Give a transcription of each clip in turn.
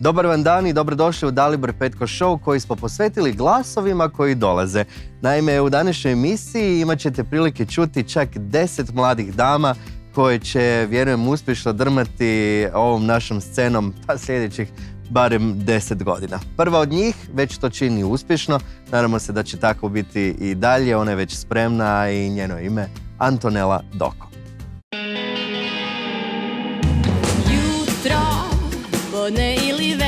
Dobar vam dan i dobrodošli u Dalibor Petko Show koji smo posvetili glasovima koji dolaze. Naime, u današnjoj emisiji imat ćete prilike čuti čak 10 mladih dama koje će, vjerujem, uspješno drmati ovom našom scenom pa sljedećih barem 10 godina. Prva od njih već to čini uspješno, nadamo se da će tako biti i dalje, ona je već spremna i njeno ime Antonela Doko. Jutro,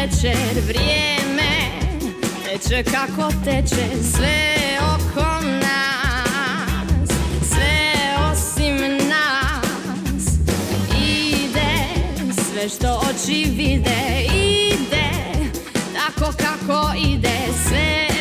večer, vrijeme Teče kako teče, sve oko nas Sve osim nas. Ide, sve što oči vide Ide, tako kako ide Sve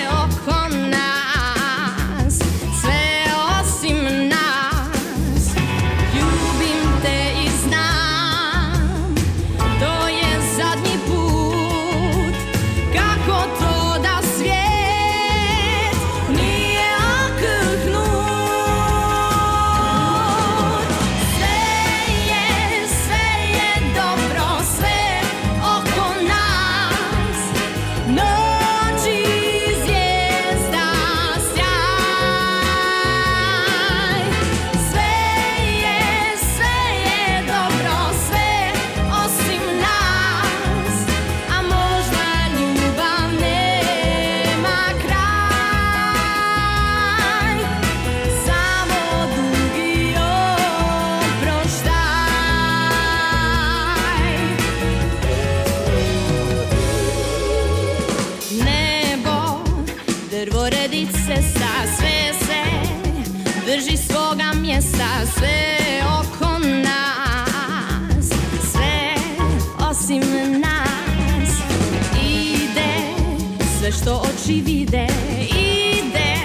što oči vide ide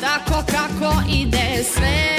tako kako ide. Sve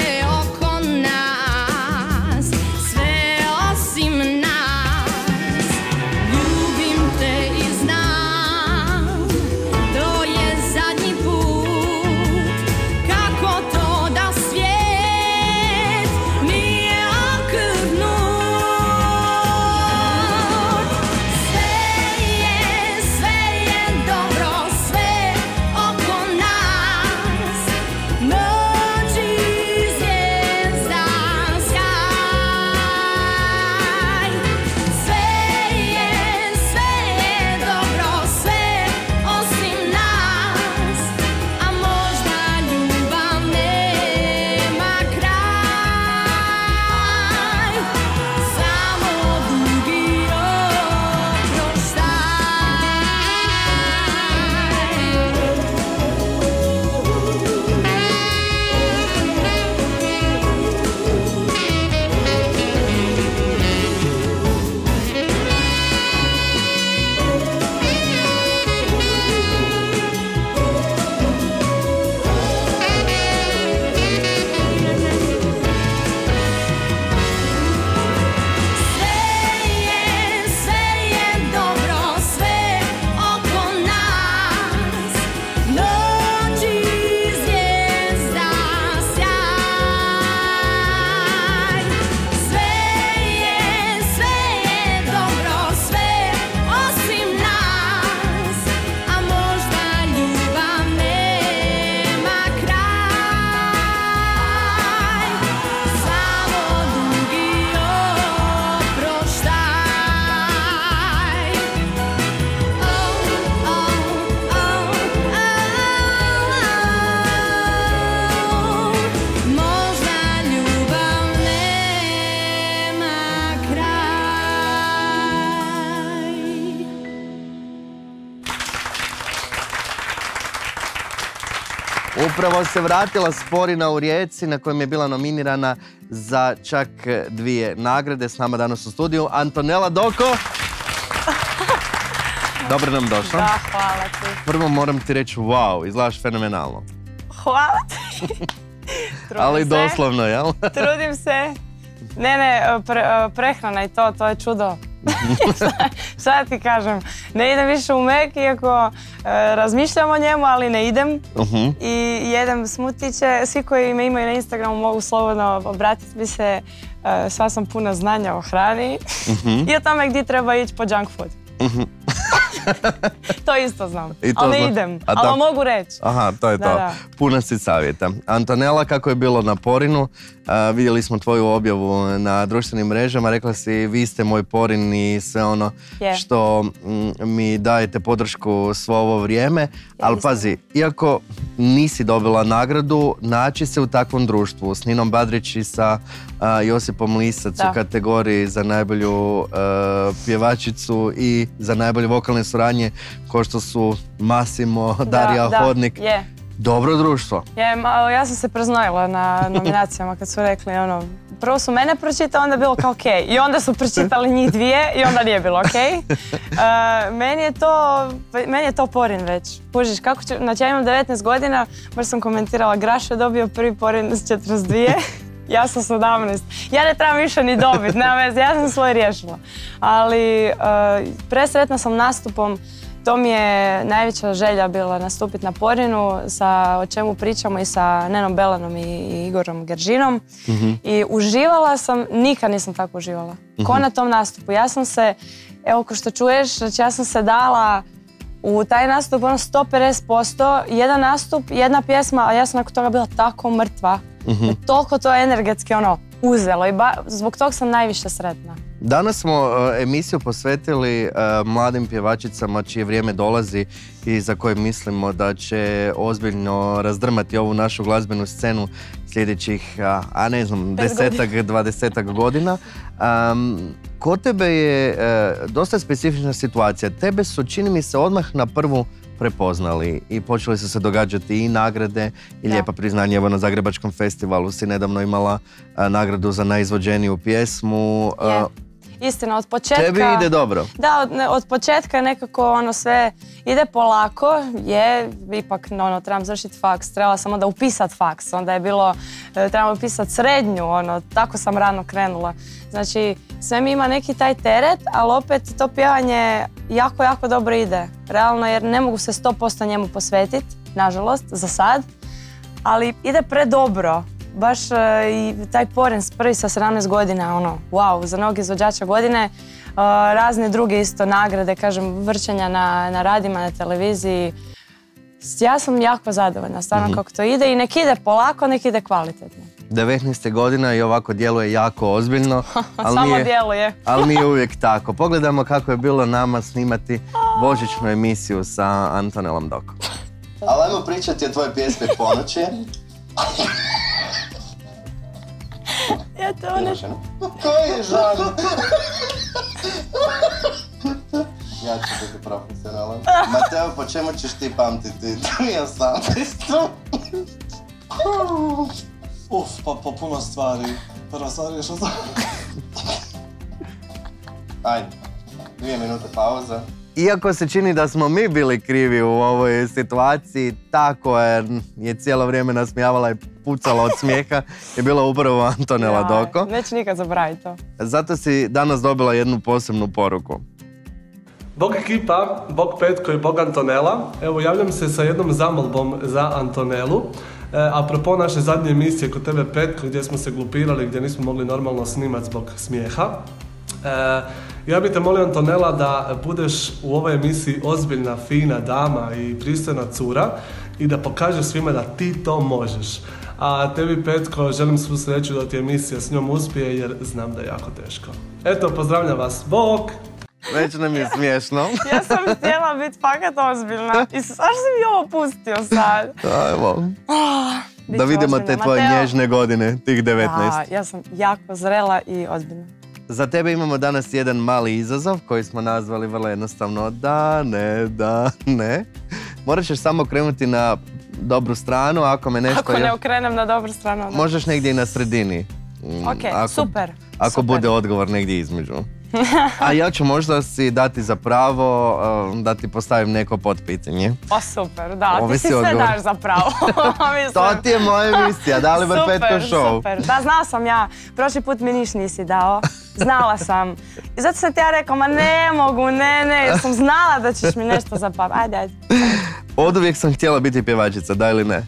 Upravo se vratila Sporina u Rijeci na kojem je bila nominirana za čak dvije nagrade. S nama danas u studiju Antonela Doko. Dobro nam došla. Da, hvala ti. Prvo moram ti reći wow, izgledaš fenomenalno. Hvala ti. Ali se, doslovno, jel? Trudim se. Ne, ne, pre- prehrana i to, to je čudo. šta, da ti kažem, ne idem više u Mek, iako e, razmišljam o njemu, ali ne idem. Mhm. I jedem smutiće, svi koji me imaju na Instagramu mogu slobodno obratiti mi se, e, sva sam puna znanja o hrani i o tome gdje treba ići po junk food. to isto znam, I to ali ne zna- idem, A ali mogu reći. Aha, to je Da, to. da. Puno si savjeta. Antonella, kako je bilo na Porinu, a, vidjeli smo tvoju objavu na društvenim mrežama, rekla si vi ste moj Porin i sve ono što mm, mi dajete podršku svo ovo vrijeme, ali isto. pazi, iako nisi dobila nagradu, naći se u takvom društvu s Ninom Badrić i sa a, Josipom Lisac Da. u kategoriji za najbolju pjevačicu i za najbolje vokalne suradnje, ko što su Massimo, Darija da, Hodnik. Je. Dobro društvo. Ma, ja sam se preznojila na nominacijama kad su rekli ono, prvo su mene pročitali, onda je bilo kao ok. I onda su pročitali njih dvije i onda nije bilo ok. E, meni je to, meni je to porin već. Kužiš, kako ću, znači ja imam 19 godina, baš sam komentirala, Graš je dobio prvi porin s 42. Ja sam 17. Ja ne trebam više ni dobiti, nema veze, ja sam svoje riješila. Ali e, presretna sam nastupom to mi je najveća želja bila nastupiti na Porinu, sa o čemu pričamo i sa Nenom Belanom i, i Igorom Geržinom. I uživala sam, nikad nisam tako uživala. Ko na tom nastupu. Ja sam se, evo ko što čuješ, znači ja sam se dala u taj nastup ono 150%, jedan nastup, jedna pjesma, a ja sam nakon toga bila tako mrtva. Me Toliko to energetski ono uzelo i ba- zbog tog sam najviše sretna. Danas smo e, emisiju posvetili e, mladim pjevačicama čije vrijeme dolazi i za koje mislimo da će ozbiljno razdrmati ovu našu glazbenu scenu sljedećih, a, a ne znam, desetak, dvadesetak godina. Kod tebe je e, dosta specifična situacija. Tebe su, čini mi se, odmah na prvu prepoznali i počeli su se događati i nagrade i Da. lijepa priznanja. Evo na Zagrebačkom festivalu si nedavno imala a, nagradu za najizvođeniju pjesmu. Je. Istina, od početka... Tebi ide dobro. Da, od, od početka nekako ono sve ide polako, je, ipak ono, trebam završiti faks, trebala sam onda upisat faks, onda je bilo, e, trebam upisat srednju, ono, tako sam rano krenula. Znači, sve mi ima neki taj teret, ali opet to pjevanje jako, jako dobro ide. Realno, jer ne mogu se 100% njemu posvetiti, nažalost, za sad, ali ide predobro. Baš e, i taj poren s prvi sa 17 godina, ono, wow, za mnogi izvođača godine. E, razne druge isto nagrade, kažem, vrćenja na, na radima, na televiziji. Ja sam jako zadovoljna, stvarno Mhm. kako to ide i nek ide polako, nek ide kvalitetno. 19. godina i ovako djeluje jako ozbiljno, ali Samo nije, djeluje. ali nije uvijek tako. Pogledajmo kako je bilo nama snimati božićnu emisiju sa Antonelom Dokom. Ali ajmo pričati o tvojoj pjesmi Ponoći. Ja to ne... Koji je žan? Ja ću biti profesionalan. Mateo, po čemu ćeš ti pamtiti 2018? Uf, pa po puno stvari. Prva stvar je što sam... Ajde, dvije minute pauza. Iako se čini da smo mi bili krivi u ovoj situaciji, ta koja je cijelo vrijeme nasmijavala i pucala od smijeha je bila upravo Antonela Ja, Doko. Neću nikad zaboraviti to. Zato si danas dobila jednu posebnu poruku. Bog ekipa, Bog Petko i Bog Antonela. Evo, javljam se sa jednom zamolbom za Antonelu. E, apropo naše zadnje emisije kod tebe Petko, gdje smo se glupirali, gdje nismo mogli normalno snimat zbog smijeha. E, ja bih te molio Antonela da budeš u ovoj emisiji ozbiljna, fina dama i pristojna cura i da pokažeš svima da ti to možeš. A tebi Petko, želim svu sreću da ti emisija s njom uspije jer znam da je jako teško. Eto, pozdravljam vas. Bog! Već nam je smiješno. Ja sam htjela biti fakat ozbiljna. I zašto si mi ovo pustio sad? Da, evo. Bit Da vidimo te tvoje Mateo? nježne godine, tih 19. Da, ja sam jako zrela i ozbiljna. Za tebe imamo danas jedan mali izazov koji smo nazvali vrlo jednostavno da, ne, da, ne. Morat ćeš samo krenuti na dobru stranu, ako me nešto... Ako ne okrenem na dobru stranu. onda- Možeš negdje i na sredini. Mm, Ok, super, Ako super. bude odgovor negdje između. A ja ću možda si dati za pravo uh, da ti postavim neko potpitanje. O super, da, ti si sve daš zapravo. Mislim. To ti je moja emisija, Dalibor Super, Petko Show. Super, da, znala sam ja. Prošli put mi niš nisi dao. Znala sam. I zato sam ti ja rekao, ma ne mogu, ne, ne, jer sam znala da ćeš mi nešto zapamati. Ajde, ajde. Od uvijek sam htjela biti pjevačica, da ili ne?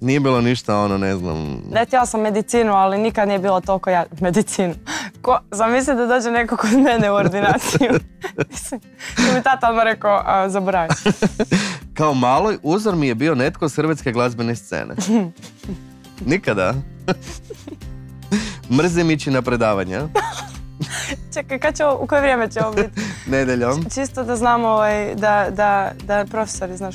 Nije bilo ništa ono, ne znam... Ne, htjela sam medicinu, ali nikad nije bilo toliko ja... Medicinu. Ko, zamisli da dođe neko kod mene u ordinaciju. Mislim, mi tata odmah rekao, a, zaboravi. Kao maloj uzor mi je bio netko s hrvatske glazbene scene. Nikada. Mrzim ići na predavanja. Čekaj, kad će u koje vrijeme će ovo biti? Nedeljom. Čisto da znamo ovaj, da, da, da profesori, znaš.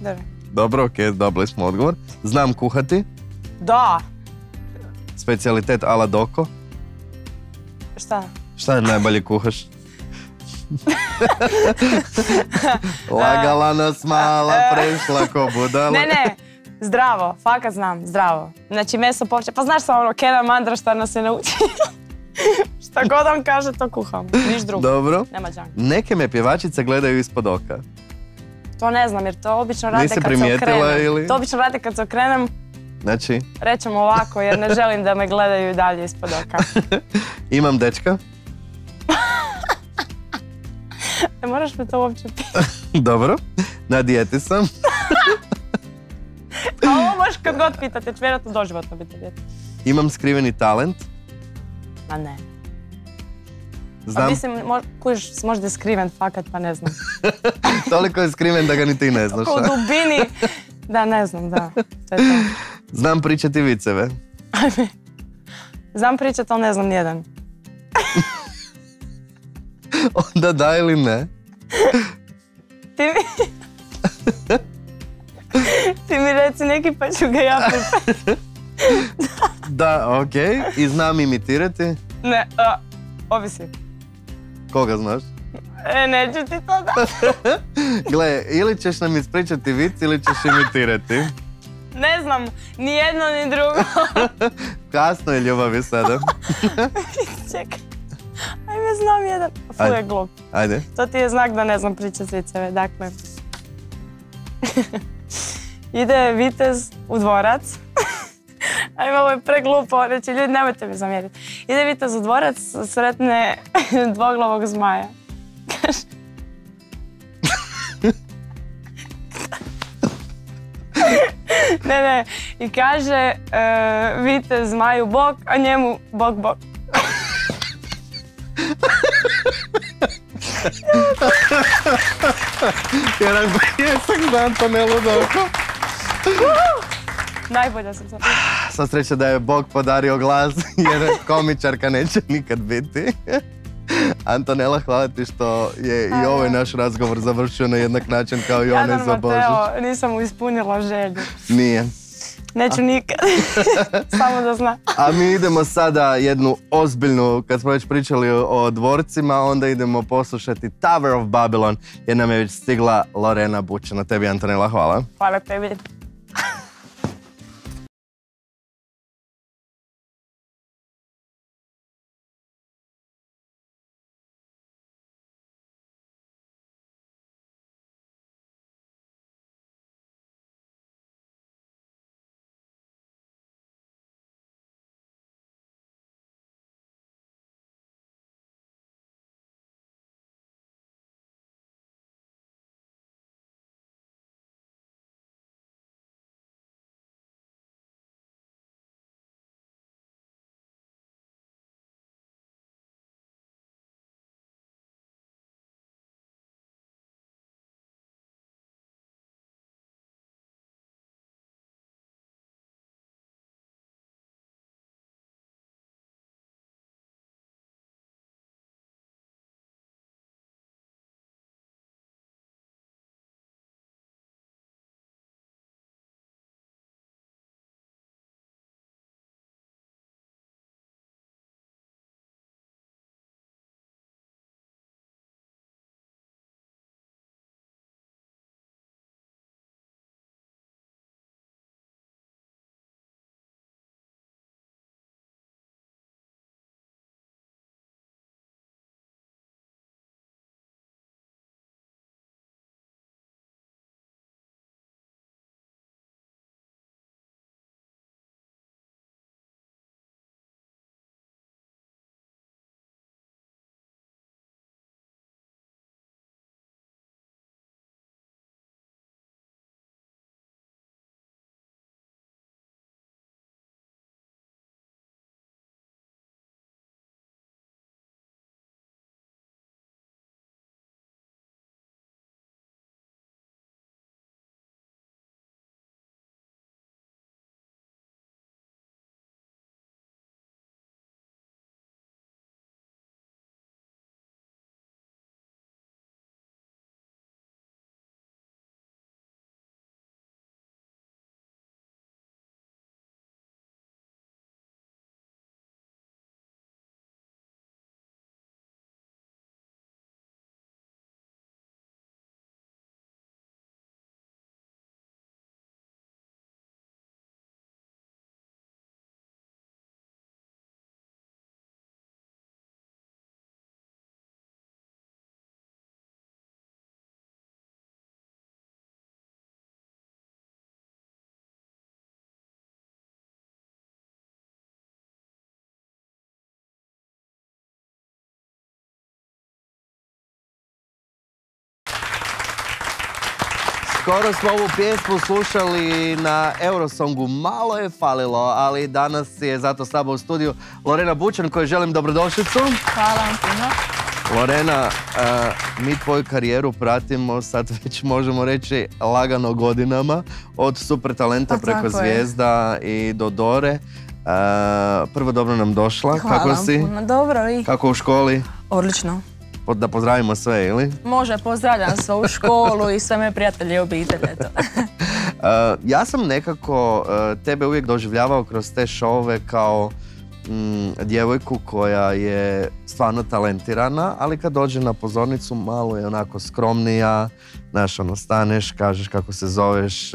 Da. Dobro, ok, dobili smo odgovor. Znam kuhati. Da, Specijalitet ala doko. šta? Šta je najbolje kuhaš? Lagala nas mala, prešla ko budala. Ne, ne, zdravo, fakat znam, zdravo. Znači meso povrće, pa znaš sam ono, Kena Mandra šta nas je naučio. šta god on kaže, to kuham, niš drugo. Dobro. Nema džanka. Neke me pjevačice gledaju ispod oka. To ne znam, jer to obično rade Nisi kad se primijetila okrenem. ili? To obično rade kad se okrenem, Znači, rećemo ovako, jer ne želim da me gledaju i dalje ispod oka. imam dečka. Ne moraš me to uopće pitati. Dobro. Na dijeti sam. A ovo možeš kad god pitate, ću vjerojatno doživotno biti djete. Imam skriveni talent. Ma ne. Pa Znam, mislim, mo- kužiš, možda je skriven fakat, pa ne znam. toliko je skriven da ga ni ti ne znaš. Ko u dubini. Da, ne znam, da. To je to. Znam pričati viceve. Znam pričat, ali ne znam nijedan. Onda da ili ne. Ti mi... Ti mi reci neki pa ću ga ja pripremiti. Da, ok. I znam imitirati. Ne, a, ovisi. Koga znaš? E, neću ti to da. Gle, ili ćeš nam ispričati vic ili ćeš imitirati. Ne znam, ni jedno ni drugo. Kasno je ljubavi sada. Čekaj. Ajme, znam jedan. Fu Ajde. je glup. Ajde. To ti je znak da ne znam pričat viceve. Dakle, ide vitez u dvorac. Ajme, ovo je preglupo reći, ljudi nemojte mi zamjeriti. Ide vitez u dvorac, sretne dvoglavog zmaja. Kaže... ne, ne, i kaže e, vitez zmaju bok, a njemu bok bok. Jedan pljesak za Antonelu Doko. Najbolja sam sad. Sva sreća da je Bog podario glas, jer komičarka neće nikad biti. Antonela, hvala ti što je i ovaj naš razgovor završio na jednak način kao i onaj Jadan za Božić. Mateo, nisam mu ispunila želju. Nije. Neću nikad. Samo da zna. A mi idemo sada jednu ozbiljnu, kad smo već pričali o, dvorcima, onda idemo poslušati Tower of Babylon, jer nam je već stigla Lorena Bučina. Tebi, Antonela, hvala. Hvala tebi. Skoro smo ovu pjesmu slušali na Eurosongu, malo je falilo, ali danas je zato s nama u studiju Lorena Bučan koju želim dobrodošlicu. Hvala vam puno. Lorena, a, mi tvoju karijeru pratimo sad već možemo reći lagano godinama, od super talenta Pa preko je. zvijezda i do Dore. A, prvo dobro nam došla, Hvala kako vam si? puno. Dobro i Kako u školi? odlično. Da pozdravimo sve, ili? Može, pozdravljam svu školu i sve moje prijatelje i obitelj, eto. Uh, ja sam nekako uh, tebe uvijek doživljavao kroz te šove kao mm, djevojku koja je stvarno talentirana, ali kad dođe na pozornicu malo je onako skromnija, znaš, ono, staneš, kažeš kako se zoveš,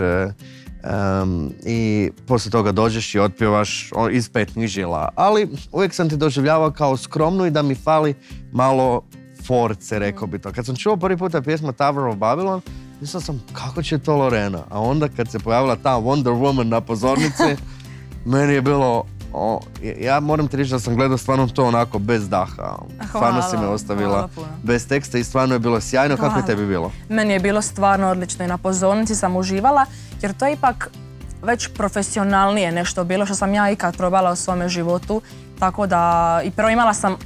um, i poslije toga dođeš i otpjevaš iz petnih žila. Ali uvijek sam te doživljavao kao skromnu i da mi fali malo force, rekao bi to. Kad sam čuo prvi puta pjesma Tower of Babylon, mislio sam kako će to Lorena. A onda kad se pojavila ta Wonder Woman na pozornici, meni je bilo... o, ja moram ti reći da sam gledao stvarno to onako bez daha. Stvarno si me Hvala, ostavila hvala bez teksta i stvarno je bilo sjajno. Kako je Hvala. tebi bilo? Meni je bilo stvarno odlično i na pozornici sam uživala, jer to je ipak već profesionalnije nešto bilo što sam ja ikad probala u svome životu. Tako da, i prvo imala sam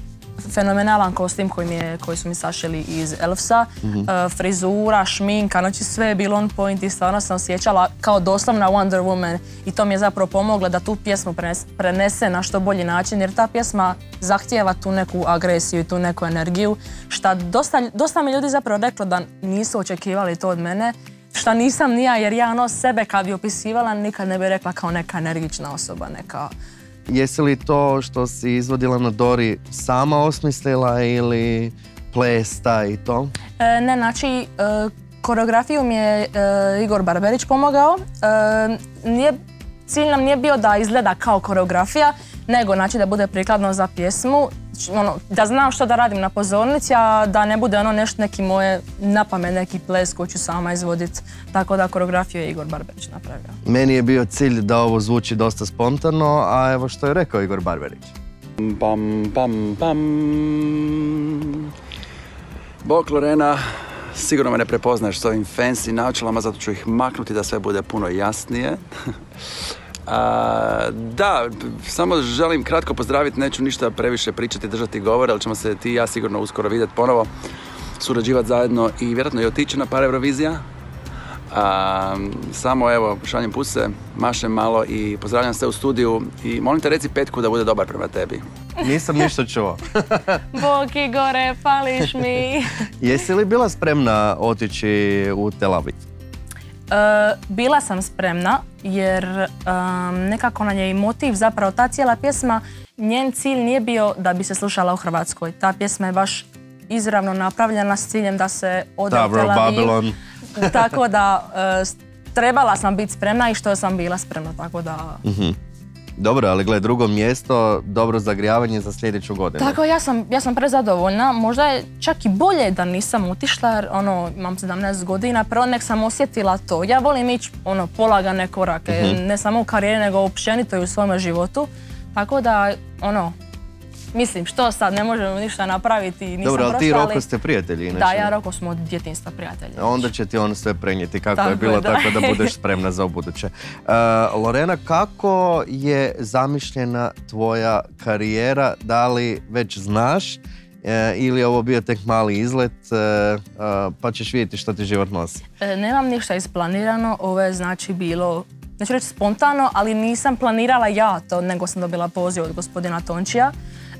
fenomenalan kostim koji, mi je, koji su mi sašili iz Elfsa, E, frizura, šminka, znači sve je bilo on point i stvarno sam osjećala kao doslovna Wonder Woman. I to mi je zapravo pomoglo da tu pjesmu prenes- prenese na što bolji način jer ta pjesma zahtijeva tu neku agresiju i tu neku energiju šta dosta, dosta mi ljudi zapravo reklo da nisu očekivali to od mene šta nisam ni ja jer ja ono sebe kad bi opisivala nikad ne bi rekla kao neka energična osoba, neka Jesi li to što si izvodila na Dori sama osmislila ili plesta i to? E, ne, znači, e, koreografiju mi je e, Igor Barberić pomogao. E, nije, cilj nam nije bio da izgleda kao koreografija, nego znači da bude prikladno za pjesmu, ono, da znam što da radim na pozornici, a da ne bude ono nešto neki moje napamet, neki ples koji ću sama izvoditi. Tako da koreografiju je Igor Barberić napravio. Meni je bio cilj da ovo zvuči dosta spontano, a evo što je rekao Igor Barberić. Pam, pam, pam. Bok Lorena, sigurno me ne prepoznaš s ovim fancy naočalama, zato ću ih maknuti da sve bude puno jasnije. A, da, samo želim kratko pozdraviti, neću ništa previše pričati, držati govor, ali ćemo se ti i ja sigurno uskoro vidjeti ponovo, surađivati zajedno i vjerojatno i otići na par Eurovizija. A, samo evo, šaljem puse, mašem malo i pozdravljam sve u studiju i molim te reci Petku da bude dobar prema tebi. Nisam ništa čuo. Bok Igore, pališ mi! Jesi li bila spremna otići u Tel Aviv? E, bila sam spremna jer nekako nam je i motiv zapravo ta cijela pjesma, njen cilj nije bio da bi se slušala u Hrvatskoj. Ta pjesma je baš izravno napravljena s ciljem da se ode u. Babylon. tako da e, trebala sam biti spremna i što sam bila spremna, tako da... Dobro, ali gle, drugo mjesto, dobro zagrijavanje za sljedeću godinu. Tako ja sam, ja sam prezadovoljna, možda je čak i bolje da nisam otišla jer ono, imam 17 godina, prvo nek sam osjetila to. Ja volim ići ono, polagane korake, Mhm. ne samo u karijeri nego općenito i u svome životu. Tako da, ono, mislim, što sad, ne možemo ništa napraviti, nisam Dobro, ali ti i Roko ste prijatelji, inače. Da, ja Roko smo od djetinstva prijatelji. Onda će ti on sve prenijeti kako Tako je bilo, da. tako da budeš spremna za ubuduće. Uh, Lorena, kako je zamišljena tvoja karijera? Da li već znaš e, ili je ovo bio tek mali izlet e, pa ćeš vidjeti što ti život nosi? E, nemam ništa isplanirano, ovo je znači bilo, neću reći spontano, ali nisam planirala ja to, nego sam dobila poziv od gospodina Tončija.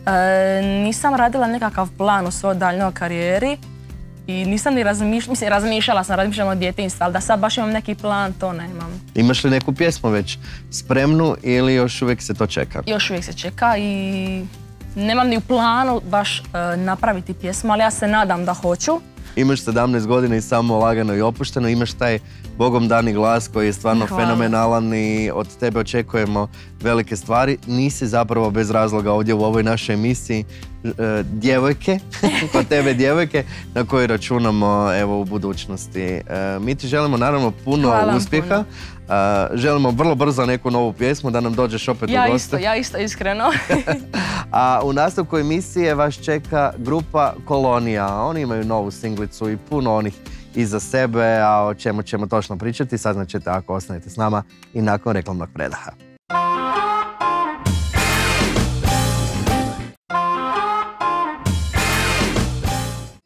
E, nisam radila nekakav plan u svojoj daljnjoj karijeri i nisam ni razmišljala, mislim razmišljala sam, razmišljala od djetinjstva, ali da sad baš imam neki plan, to nemam. Imaš li neku pjesmu već spremnu ili još uvijek se to čeka? Još uvijek se čeka i nemam ni u planu baš e, napraviti pjesmu, ali ja se nadam da hoću. Imaš 17 godina i samo lagano i opušteno, imaš taj bogom dani glas koji je stvarno Hvala. fenomenalan i od tebe očekujemo velike stvari. Nisi zapravo bez razloga ovdje u ovoj našoj emisiji e, djevojke, kod tebe djevojke, na koje računamo evo u budućnosti. E, mi ti želimo naravno puno Hvala uspjeha. puno. E, želimo vrlo brzo neku novu pjesmu da nam dođeš opet Ja u goste. isto, ja isto iskreno. A u nastavku emisije vas čeka grupa Kolonija. Oni imaju novu singlicu i puno onih iza sebe, a o čemu ćemo točno pričati saznat ćete ako ostanete s nama i nakon reklamnog predaha.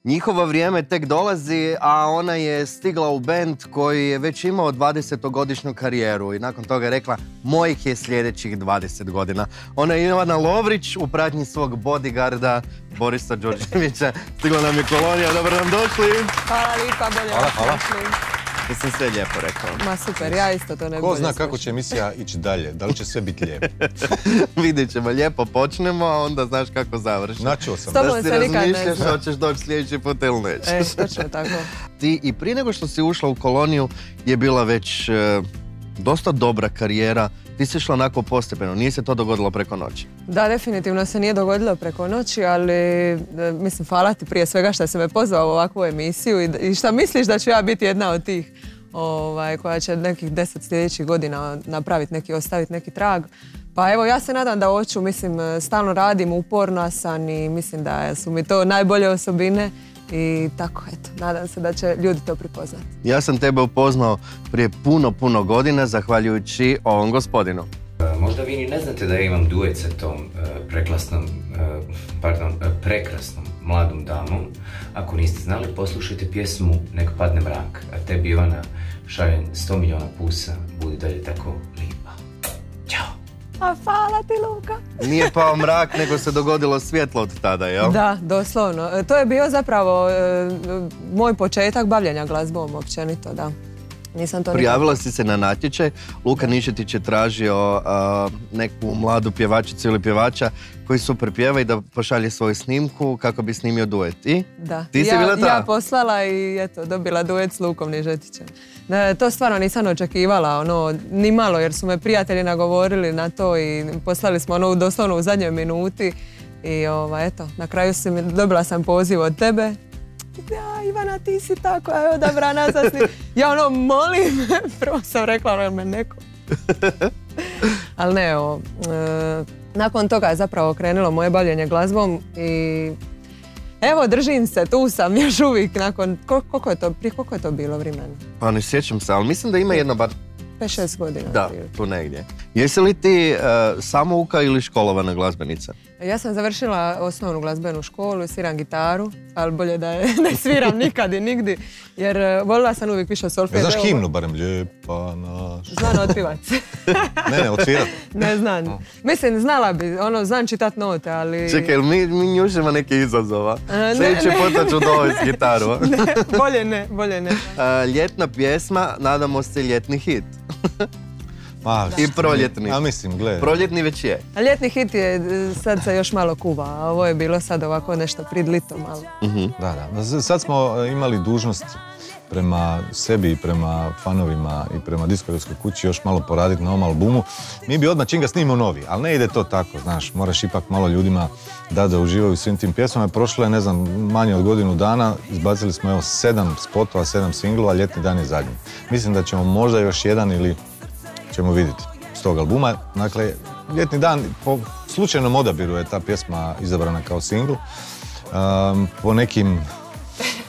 Njihovo vrijeme tek dolazi, a ona je stigla u band koji je već imao 20-godišnju karijeru i nakon toga je rekla mojih je sljedećih 20 godina. Ona je Ivana Lovrić u pratnji svog bodyguarda Borisa Đorđevića. Stigla nam je kolonija, dobro nam došli. Hvala lipa, bolje Hvala, vas hvala. Sam sve lijepo rekao. Ma super, ja isto to ne Ko zna kako će emisija ići dalje, da li će sve biti lijepo. Vidjet ćemo, lijepo počnemo, a onda znaš kako završi. Načuo sam. Da si razmišljaš hoćeš doći sljedeći put ili nećeš. E, točno tako. Ti i prije nego što si ušla u koloniju je bila već e, dosta dobra karijera. Ti si išla onako postepeno, nije se to dogodilo preko noći. Da, definitivno se nije dogodilo preko noći, ali e, mislim, hvala ti prije svega što si me pozvao u ovakvu emisiju i, i šta misliš da ću ja biti jedna od tih ovaj, koja će nekih deset sljedećih godina napraviti neki, ostaviti neki trag. Pa evo, ja se nadam da hoću, mislim, e, stalno radim, uporna sam i mislim da su mi to najbolje osobine i tako, eto, nadam se da će ljudi to prepoznati. Ja sam tebe upoznao prije puno, puno godina zahvaljujući ovom gospodinu. E, Možda vi ni ne znate da ja imam duet sa tom e, preklasnom, e, pardon, prekrasnom mladom damom. Ako niste znali, poslušajte pjesmu Nek padne mrak, a tebi Ivana šaljem 100 milijuna pusa, budi dalje tako lipa. Ćao! A hvala ti, Luka! Nije pao mrak, nego se dogodilo svjetlo od tada, jel? Da, doslovno. E, To je bio zapravo e, moj početak bavljenja glazbom općenito, da. Nisam to nikad- Prijavila si se na natječaj, Luka Nišetić je tražio a, neku mladu pjevačicu ili pjevača koji super pjeva i da pošalje svoju snimku kako bi snimio duet. I? Da. Ti si ja, bila ta? Ja poslala i eto, dobila duet s Lukom Nižetićem. Ne, to stvarno nisam očekivala, ono, ni malo, jer su me prijatelji nagovorili na to i poslali smo ono doslovno u zadnjoj minuti. I ovaj, eto, na kraju si mi, dobila sam poziv od tebe. Ja, Ivana, ti si ta koja je odabrana za snim. Ja ono, molim, prvo sam rekla, ono, me neko. Ali ne, evo, e, nakon toga je zapravo krenulo moje bavljenje glazbom i evo, držim se, tu sam još uvijek nakon, kol- koliko je to, prije koliko je to bilo vremena? Pa ne sjećam se, ali mislim da ima jedno bar 5-6 godina. da, tu negdje. Jesi li ti e, samouka ili školovana glazbenica? Ja sam završila osnovnu glazbenu školu, sviram gitaru, ali bolje da je ne sviram nikad i nigdi, jer e, volila sam uvijek više Ne solfeđ. znaš himnu barem? Lijepa naš. Znam otpivat. Ne, ne, otvirat. ne znam. Mislim, znala bi, ono, znam čitat note, ali... Čekaj, mi, mi njušimo neke izazova? E, Sljedeći puta ću dovesti gitaru. ne, bolje ne, bolje ne. A, ljetna pjesma, nadamo se ljetni hit. Ma, I proljetni. Ja mislim, gle. Proljetni već je. A ljetni hit je, e, sad se još malo kuva, a ovo je bilo sad ovako nešto pridlito malo. Da, da. Z- Sad smo e, imali dužnost prema sebi i prema fanovima i prema diskografskoj kući još malo poraditi na ovom albumu. Mi bi odmah čim ga snimimo novi, ali ne ide to tako, znaš, moraš ipak malo ljudima da da uživaju u svim tim pjesmama. Prošlo je, ne znam, manje od godinu dana, izbacili smo evo sedam spotova, sedam singlova, ljetni dan je zadnji. Mislim da ćemo možda još jedan ili ćemo vidjeti s tog albuma. Dakle, ljetni dan, po slučajnom odabiru je ta pjesma izabrana kao singl. Um, po nekim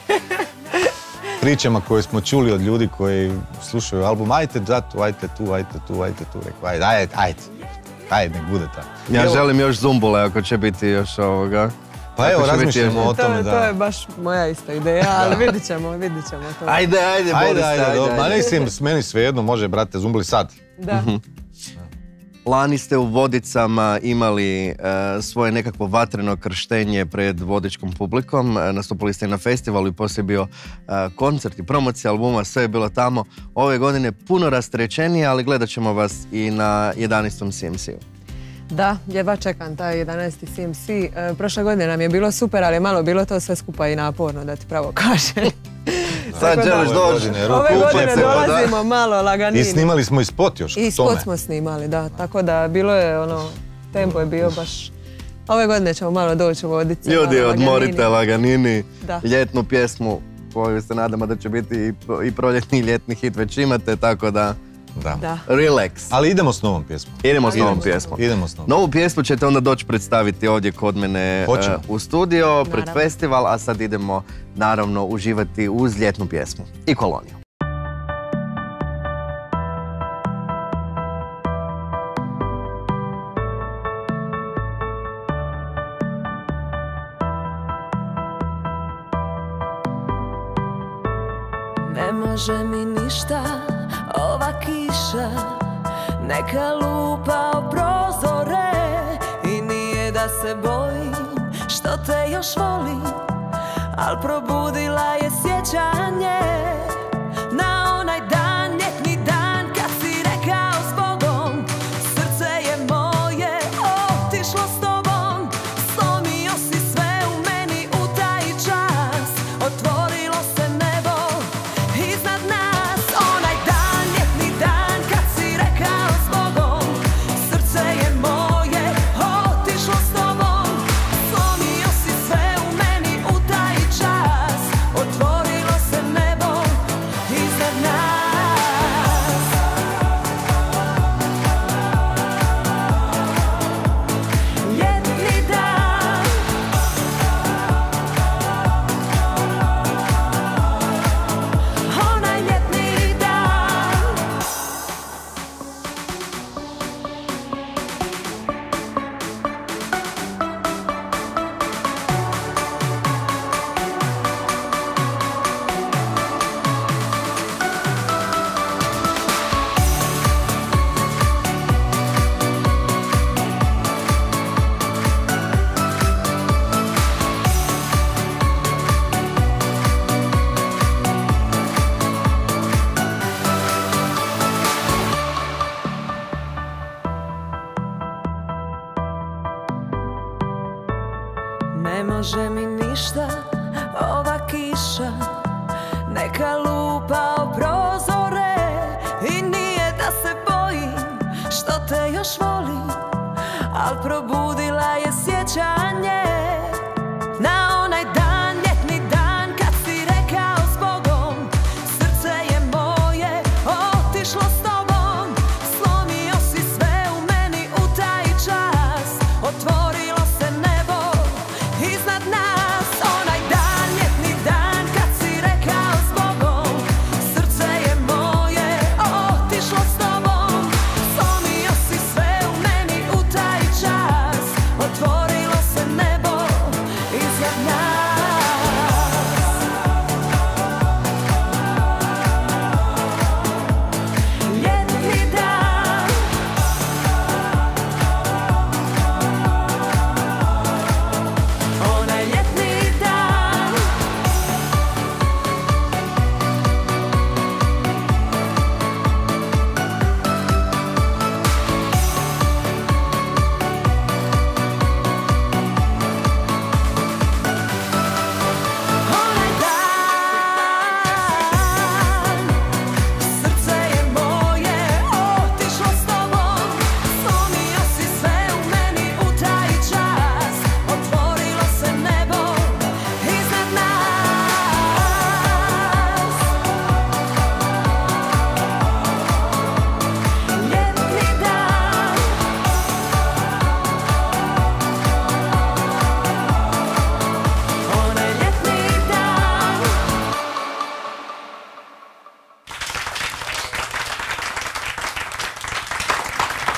pričama koje smo čuli od ljudi koji slušaju album, ajte da tu, ajte tu, ajte tu, ajte tu, rekao, ajde, ajde, ajde, ajde, nek bude tako. Ja Evo, želim još zumbule ako će biti još ovoga. Pa evo, razmišljamo o To, tome je- da... to je baš moja isto ideja, ali vidit ćemo, vidit ćemo to. Ajde, ajde, Ajde, Boris, ajde, ajde, dobro. Ma ajde. mislim, s meni svejedno Da. Lani ste u Vodicama imali e, svoje nekakvo vatreno krštenje pred vodičkom publikom. E, nastupili ste i na festivalu i poslije je bio e, koncert i promocija albuma, sve je bilo tamo. Ove godine puno rasterećenije, ali gledat ćemo vas i na 11. CMC-u. Da, jedva čekam taj 11. CMC. E, prošle godine nam je bilo super, ali je malo bilo to sve skupa i naporno, da ti pravo kažem. Sad želiš godine, Ove godine da. dolazimo malo laganini. I snimali smo i spot još I tome. spot smo snimali, da. Tako da bilo je ono, tempo je bio baš... Ove godine ćemo malo doći u vodice. Ljudi, malo odmorite laganini. Da. Ljetnu pjesmu koju se nadamo da će biti i proljetni i ljetni hit već imate, tako da Da. Da. Relax. Ali idemo s novom pjesmom. Idemo s novom Idemo. pjesmom. Idemo s novom. Novu pjesmu ćete onda doći predstaviti ovdje kod mene Hoćemo. e, u studio, pred festival, a sad idemo naravno uživati uz ljetnu pjesmu i koloniju. Ne može mi ništa Neka lupa prozore I nije da se bojim što te još volim Al probudila je sjećanje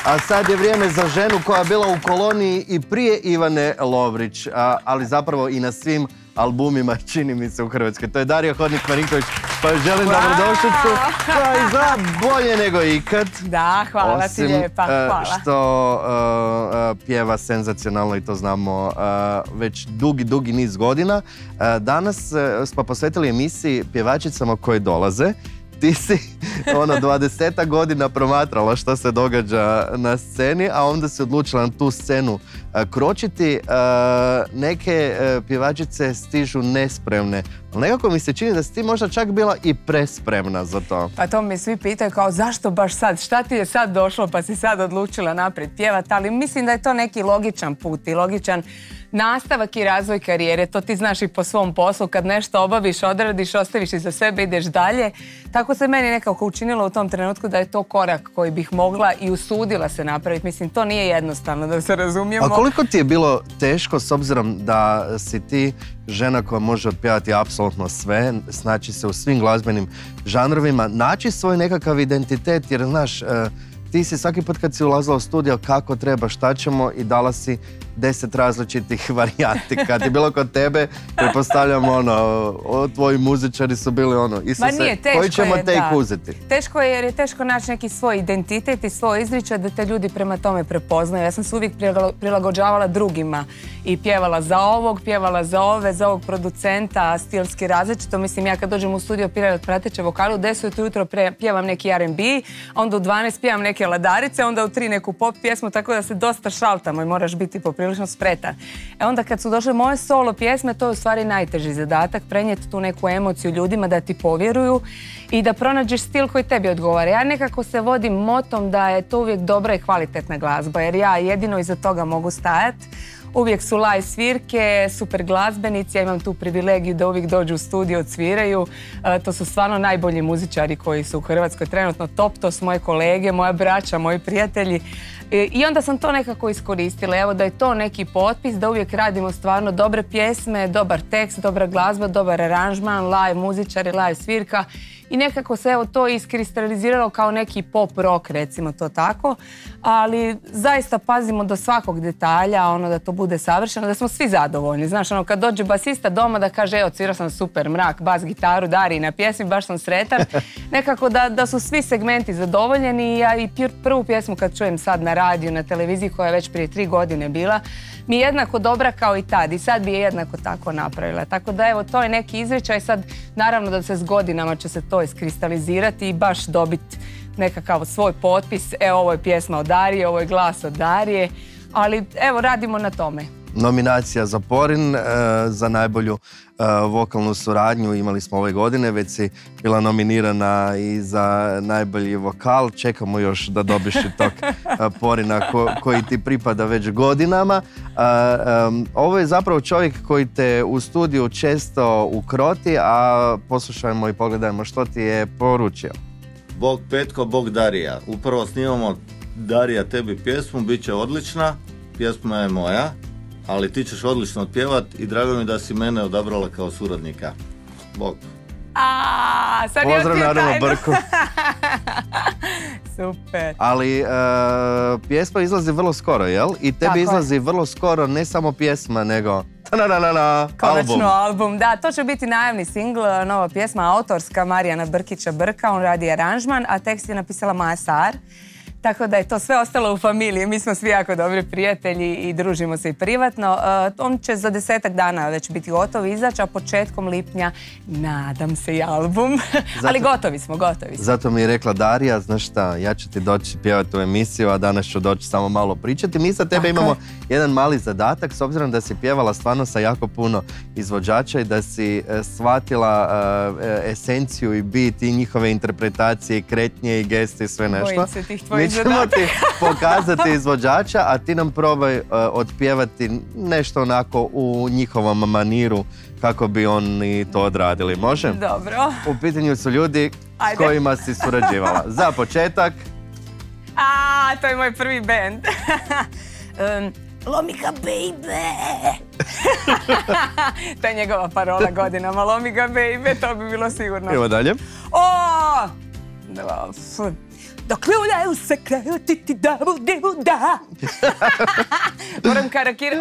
A sad je vrijeme za ženu koja je bila u koloniji i prije Ivane Lovrić, a, ali zapravo i na svim albumima čini mi se u Hrvatskoj. To je Darija Hodnik Marinković, pa joj želim dobrodošlicu. Pa i za bolje nego ikad. Da, hvala ti Osim, lijepa, e, hvala. što e, pjeva senzacionalno i to znamo već dugi, dugi niz godina. E, danas smo posvetili emisiji pjevačicama koje dolaze. Ti si ono 20 godina promatrala što se događa na sceni, a onda si odlučila na tu scenu e, kročiti. E, neke e, pjevačice stižu nespremne, Ali nekako mi se čini da si ti možda čak bila i prespremna za to. Pa to me svi pitaju kao zašto baš sad, šta ti je sad došlo pa si sad odlučila naprijed pjevat, ali mislim da je to neki logičan put i logičan nastavak i razvoj karijere, to ti znaš i po svom poslu, kad nešto obaviš, odradiš, ostaviš iza sebe, ideš dalje. Tako se meni nekako učinilo u tom trenutku da je to korak koji bih mogla i usudila se napraviti. Mislim, to nije jednostavno da se razumijemo. A koliko ti je bilo teško s obzirom da si ti žena koja može otpjevati apsolutno sve, snaći se u svim glazbenim žanrovima, naći svoj nekakav identitet jer znaš, e, ti si svaki put kad si ulazila u studio kako treba, šta ćemo i dala si deset različitih varijanti. Kad je bilo kod tebe, pretpostavljam ono, o, tvoji muzičari su bili ono, Isuse, nije, teško koji ćemo je, take da. uzeti? Teško je jer je teško naći neki svoj identitet i svoj izričaj da te ljudi prema tome prepoznaju. Ja sam se uvijek prila- prilagođavala drugima i pjevala za ovog, pjevala za ove, za ovog producenta, stilski različito. Mislim, ja kad dođem u studio pjevat prateće vokalu, u 10 ujutro pre- pjevam neki R&B, onda u 12 pjevam neke ladarice, onda u 3 neku pop pjesmu, tako da se dosta šaltamo i moraš biti poprilično spretan. E onda kad su došle moje solo pjesme, to je u stvari najteži zadatak, prenijeti tu neku emociju ljudima da ti povjeruju i da pronađeš stil koji tebi odgovara. Ja nekako se vodim motom da je to uvijek dobra i kvalitetna glazba, jer ja jedino iza toga mogu stajati. Uvijek su live svirke, super glazbenici, ja imam tu privilegiju da uvijek dođu u studio, odsviraju. E, to su stvarno najbolji muzičari koji su u Hrvatskoj trenutno top, to su moje kolege, moja braća, moji prijatelji. E, I onda sam to nekako iskoristila, evo da je to neki potpis, da uvijek radimo stvarno dobre pjesme, dobar tekst, dobra glazba, dobar aranžman, live muzičari, live svirka. I nekako se evo to iskristaliziralo kao neki pop rock recimo to tako, ali zaista pazimo do svakog detalja, ono da to bude savršeno, da smo svi zadovoljni. Znaš, ono kad dođe basista doma da kaže evo cvirao sam super mrak, bas gitaru, dari na pjesmi, baš sam sretan. Nekako da, da su svi segmenti zadovoljeni i ja i prvu pjesmu kad čujem sad na radiju, na televiziji koja je već prije tri godine bila, mi je jednako dobra kao i tad i sad bi je jednako tako napravila. Tako da evo to je neki izričaj, sad naravno da se s godinama će se to iskristalizirati i baš dobiti nekakav svoj potpis, e ovo je pjesma od Darije, ovo je glas od Darije, ali evo radimo na tome. Nominacija za Porin, e, za najbolju e, vokalnu suradnju imali smo ove godine, već si bila nominirana i za najbolji vokal. Čekamo još da dobiš i tog e, Porina ko- koji ti pripada već godinama. Ovo je zapravo čovjek koji te u studiju često ukroti, a poslušajmo i pogledajmo što ti je poručio. Bog Petko, Bog Darija. Upravo snimamo Darija tebi pjesmu, bit će odlična, pjesma je moja, ali ti ćeš odlično otpjevat i drago mi da si mene odabrala kao suradnika. Bog. A, sad je Pozdrav tajnu. Brku. Super. Ali e, pjesma izlazi vrlo skoro, jel? I tebi Tako je. izlazi vrlo skoro ne samo pjesma, nego ta-na-na-na-na, Konačno album. album. Da, to će biti najavni singl, nova pjesma autorska Marijana Brkića Brka, on radi aranžman, a tekst je napisala Maja Sar. Tako da je to sve ostalo u familiji. Mi smo svi jako dobri prijatelji i družimo se i privatno. E, on će za desetak dana već biti gotov izaći, a početkom lipnja nadam se i album. Ali gotovi smo, gotovi smo. Zato mi je rekla Darija, znaš šta, ja ću ti doći pjevati u emisiju, a danas ću doći samo malo pričati. Mi sa tebe Tako imamo je. jedan mali zadatak, s obzirom da si pjevala stvarno sa jako puno izvođača i da si e, shvatila e, esenciju i bit i njihove interpretacije i kretnje i geste i sve nešto. Bojim se tih tvojih ćemo ti pokazati izvođača, a ti nam probaj e, otpjevati nešto onako u njihovom maniru kako bi oni to odradili. Može? Dobro. U pitanju su ljudi s kojima si surađivala. Za početak, A, to je moj prvi band. um, Lomika baby! to je njegova parola godinama. Lomika baby, to bi bilo sigurno. idemo dalje. O! Dok ljudaju se kraju ti ti da budi da. Moram karakir...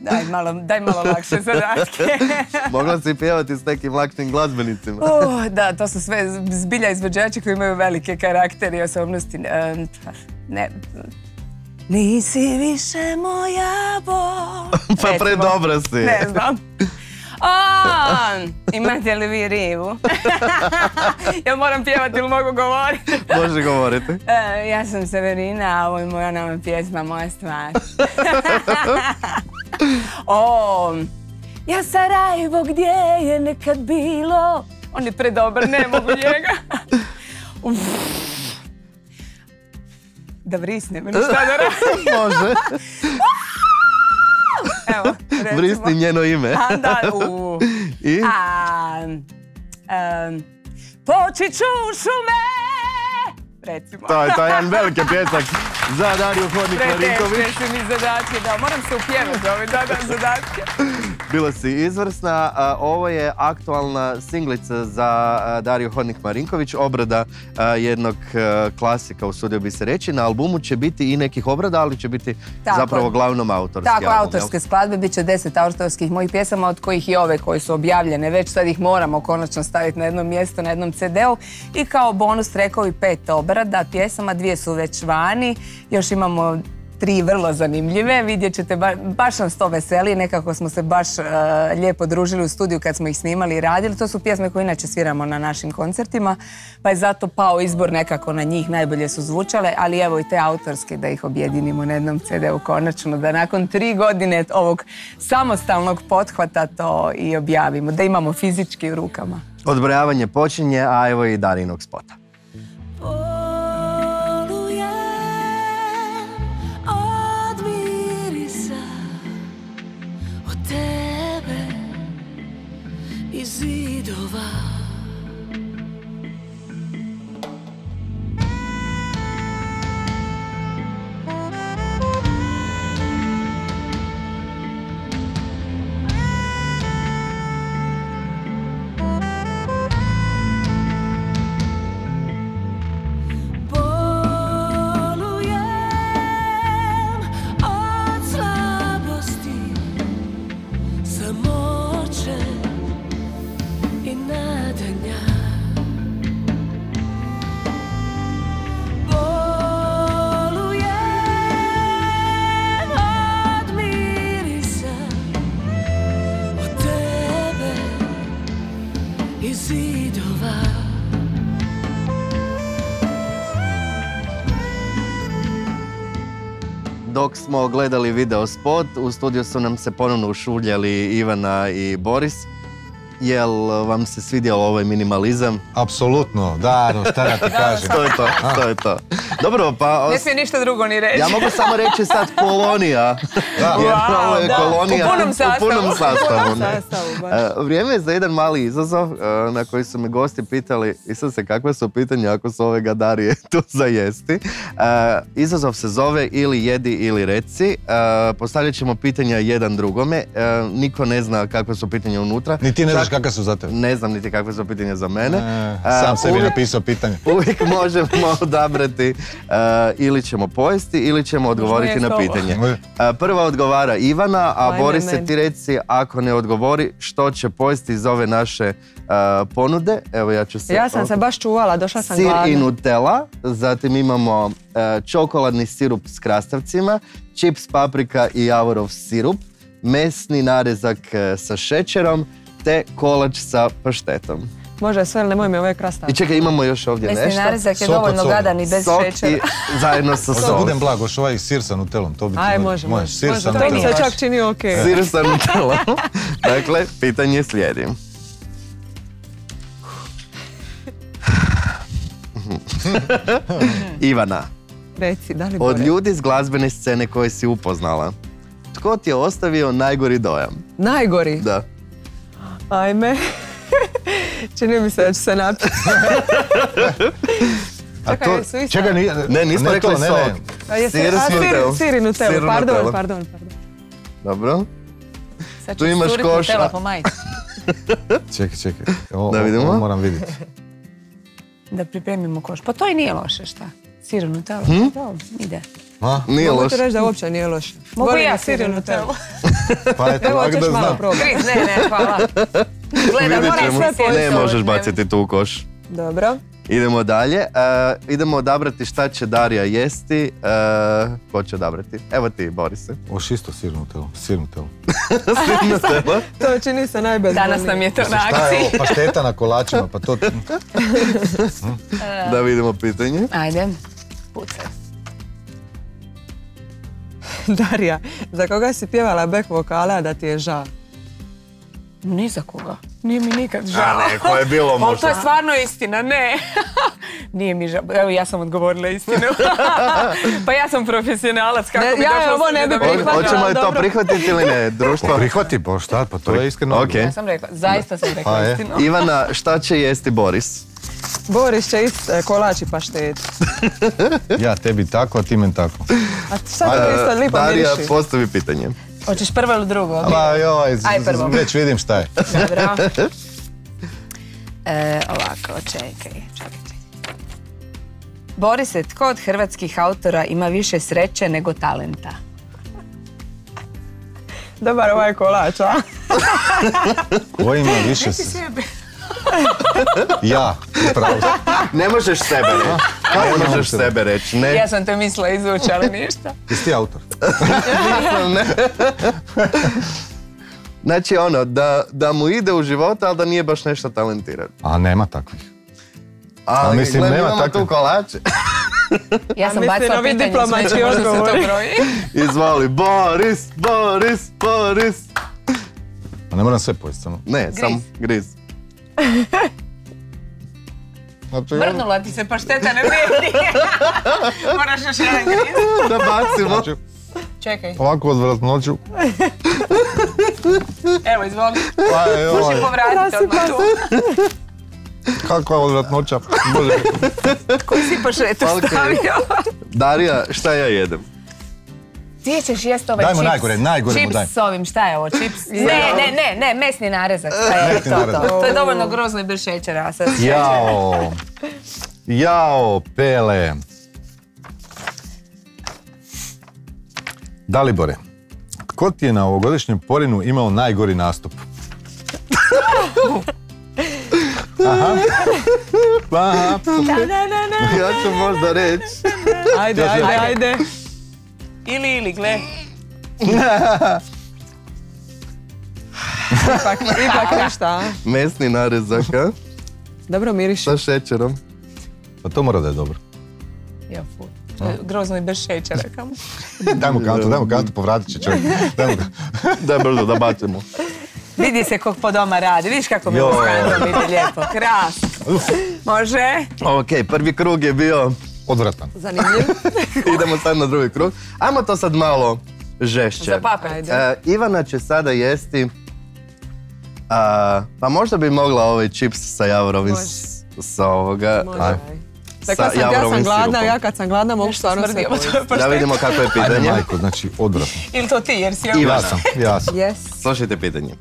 Daj malo, daj malo lakše zadatke. Mogla si pjevati s nekim lakšim glazbenicima. Uh, da, to su sve zbilja izvođači koji imaju velike karaktere i osobnosti. Em, Ne, Nisi više moja bol. Pa predobra si. Ne znam. A, imate li vi rivu? Jel moram pjevati ili mogu govoriti? Može govoriti. E, ja sam Severina, a ovo je moja nova pjesma, moja stvar. o, Ja Sarajevo gdje je nekad bilo. On je predobar, ne mogu njega. Uf. Da vrisnem šta da radim? Može. Evo, recimo. Vrisni njeno ime. A, da, u. I? A, poći ću u šume. Recimo. To je, to je jedan veliki pjesak za Dariju Hodnik Marinković. Preteške su mi zadatke, da, moram se upjevati ove, da, zadatke. Bila si izvrsna. Ovo je aktualna singlica za a, Dariju Hodnik Marinković, obrada jednog klasika, usudio bi se reći. Na albumu će biti i nekih obrada, ali će biti Tako. zapravo glavnom autorski Tako, album. jel? autorske skladbe, bit će deset autorskih mojih pjesama, od kojih i ove koje su objavljene, već sad ih moramo konačno staviti na jedno mjesto, na jednom CD-u. I kao bonus trekovi pet obrada pjesama, dvije su već vani, još imamo tri vrlo zanimljive, vidjet ćete, ba- baš nas to veseli, nekako smo se baš e, lijepo družili u studiju kad smo ih snimali i radili, to su pjesme koje inače sviramo na našim koncertima, pa je zato pao izbor nekako na njih, najbolje su zvučale, ali evo i te autorske da ih objedinimo na jednom CD-u konačno, da nakon tri godine ovog samostalnog pothvata to i objavimo, da imamo fizički u rukama. Odbrojavanje počinje, a evo i Darinog spota. Dok smo gledali video spot, u studiju su nam se ponovno ušuljali Ivana i Boris. Jel vam se svidio ovaj minimalizam? Apsolutno, da, no, šta da ti kažem. To je to, to je to. Dobro, pa... Ne smije ništa drugo ni reći. Ja mogu samo reći sad kolonija. Da. Jer Wow, ovo je da. kolonija U punom sastavu. u punom sastavu, ne. Sastavu, baš. E, Vrijeme je za jedan mali izazov e, na koji su me gosti pitali Isuse, kakve su pitanja ako su ove gadarije tu za jesti. Izazov se zove ili jedi ili reci. Postavljat ćemo pitanja jedan drugome. Niko ne zna kakve su pitanja unutra. Ni ti ne znaš kakve su za tebe. Ne znam niti kakve su pitanja za mene. E, sam sebi uvijek- napisao pitanje. Uvijek možemo odabrati e, ili ćemo pojesti ili ćemo odgovoriti na pitanje. E, Prva odgovara Ivana, a Ajme, Boris se ti reci ako ne odgovori što će pojesti iz ove naše e, ponude. Evo ja ću se... Ja sam se baš čuvala, došla sam Sir i Nutella, zatim imamo čokoladni sirup s krastavcima, čips paprika i javorov sirup, mesni narezak sa šećerom, te kolač sa paštetom. Može sve, ali nemoj mi ove krastaviti. I čekaj, imamo još ovdje Mesni nešto. narezak je Sok dovoljno gadan i bez Sok šećera. i zajedno sa Možda sos. budem blago, još ovaj sir sa nutelom, to bi ti Aj, može, može. Sir sa to mi se čak čini ok. Sir sa Nutellom. dakle, pitanje slijedi. Ivana, Reci, da li od ljudi iz glazbene scene koje si upoznala, tko ti je ostavio najgori dojam? Najgori. Da. Ajme. Čini mi se da ću se napiti. A Čekaj, to, su isto- čekaj, nije, Ne, nismo ne rekli to, ne, sok. ne. A Sir a, sir, sir i Nutella, Sir i pardon, Nutella. pardon, pardon. Dobro. Sad Tu ću imaš koš, Nutella a- po majici. Čekaj, čekaj. O, Da vidimo. ovo moram vidjeti. Da pripremimo koš. Pa to i nije loše, šta? Sir i Nutella. To ide. A? Nije Mogu loš. ti reći da uopće nije loše. Mogu Volim i ja sir i Nutella. Pa eto, Evo, da malo znam. Kriz, ne, ne, hvala. Gledam, moram sve pojesti Ne možeš baciti tu u koš. Dobro. Idemo dalje. E, idemo odabrati šta će Darija jesti. E, ko će odabrati? Evo ti, Borise. Oš isto sir nutelu, sir nutelu. Sir Nutella. To čini se najbezbolnije. Danas nam je to na akciji. pašteta na kolačima, pa to... Da vidimo pitanje. Ajde, pucaj. Darija, za koga si pjevala back vokala da ti je žao? Ni za koga. Nije mi nikad žao. A neko je bilo Ali to možda. je stvarno istina, ne. Nije mi žao. Evo ja sam odgovorila istinu. pa ja sam profesionalac, kako Ne, bi ja došla ovo ne bi prihvatila. Hoćemo li to prihvatiti ili ne, društvo? Prihvati, pa šta, pa to je iskreno. Ok. Ja sam rekla, zaista sam rekla Pa istinu. Ivana, šta će jesti Boris? Boris će ist e, kolač i paštet. Ja tebi tako, a ti men tako. A sad to isto lipo Darija, miriši. postavi pitanje. Hoćeš prvo ili drugo? Ma joj, z- Aj, prvo. z- već vidim šta je. Dobro. E, ovako, čekaj, čekaj. Borise, tko od hrvatskih autora ima više sreće nego talenta? Dobar ovaj kolač, a? Ko ima više... s- Ja, upravo. Ne možeš sebe reći. Ne možeš sebe reći. Ne. Ja sam te mislila izvući, ali ništa. Jesi ti autor? Ne. Znači ono, da, da mu ide u životu, ali da nije baš nešto talentiran. A nema takvih. Ali, mislim, nema imamo tu kolače. Ja sam bacila pitanje, smeće, možda se to broji. Izvoli, Boris, Boris, Boris. A ne moram sve pojesti samo. Ne, sam griz. Znači, Mrnula ti se pašteta ne vidi. Moraš još jedan griz. Da bacimo. znači, Čekaj, ovako od vratnoću. evo izvoli. Pa je, Možeš ovaj, povratiti odmah tu. kakva odvratnoća. Bože, Koji si pašetu stavio? Darija, šta ja jedem? Ti ćeš jest ovaj Daj mu čips. najgore, najgore mu Čips daj. s ovim, šta je ovo, čips? Ne, ne, ne, ne, mesni narezak. To, to. narezak. To je dovoljno grozno i bez šećera. a sad. Jao. Jao, pele. Dalibore, ko ti je na ovogodišnjem porinu imao najgori nastup? Aha. Aha. Ja ću možda reći. Ajde, ajde, ajde. Ili, ili, gle. Ipak, ipak ništa? Mesni narezak, a? Dobro miriši. Sa šećerom. Pa to mora da je dobro. Ja, fu. To je grozno i bez šećera. Kamo. Daj mu kantu, daj mu kantu, povratit će čovjek. Daj mu kantu. Daj brzo da bacimo. Vidi se kog po doma radi. Vidiš kako mi ovo ide lijepo. Kras. Može? Ok, prvi krug je bio, Odvratan. Zanimljiv. idemo sad na drugi krug. Ajmo to sad malo žešće. Za papir. E, Ivana će sada jesti, a, pa možda bi mogla ovaj čips sa javrovim s, sa ovoga. Može. a, Rekla sa sam, ja sam gladna, ja kad sam gladna mogu stvarno je Da vidimo kako je Ajde, pitanje. majko, znači odvratno. Ili to ti, jer si Ivana. ovo... Ja sam, ja sam. Yes. Slušajte pitanje.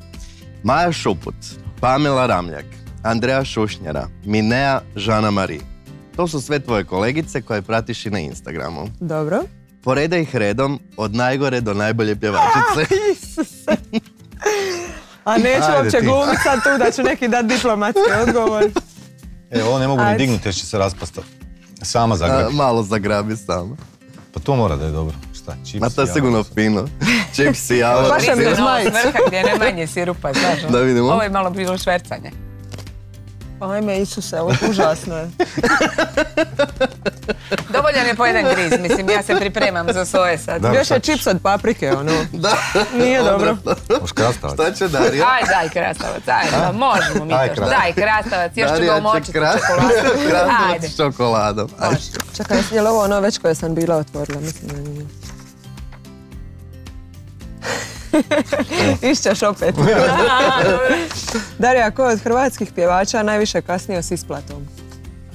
Maja Šuput, Pamela Ramljak, Andreja Šušnjara, Minea Žana Mari. To su sve tvoje kolegice koje pratiš i na Instagramu. Dobro. Poredaj ih redom od najgore do najbolje pjevačice. A neću Ajde uopće ti. glumit sad tu da ću neki dati diplomatski odgovor. E, ovo ne mogu ni Ajde. dignuti jer će se raspasta. Sama A, zagrabi. malo zagrabi samo. Pa to mora da je dobro. Šta, čips? Ma to je sigurno fino. Čips i javor. Baš je bez majice. svrha gdje je najmanje sirupa, znaš. ono. Da vidimo. Ovo je malo bilo švercanje. Ajme Isuse, ovo je užasno je. Dovoljan je po jedan griz, mislim, ja se pripremam za svoje sad. Da. Još je čips od paprike, ono. Da. Nije dobro. Možeš krastavac. Šta će Darija? Aj, daj krastavac, ajde, pa možemo mi Aj, to. Daj krastavac, još ću ga umočiti čokoladu. krastavac s čokoladom. Ajde. Čekaj, je li ovo ono već koje sam bila otvorila? Mislim da nije. Išćeš opet. Darija, ko je od hrvatskih pjevača najviše kasnio s isplatom?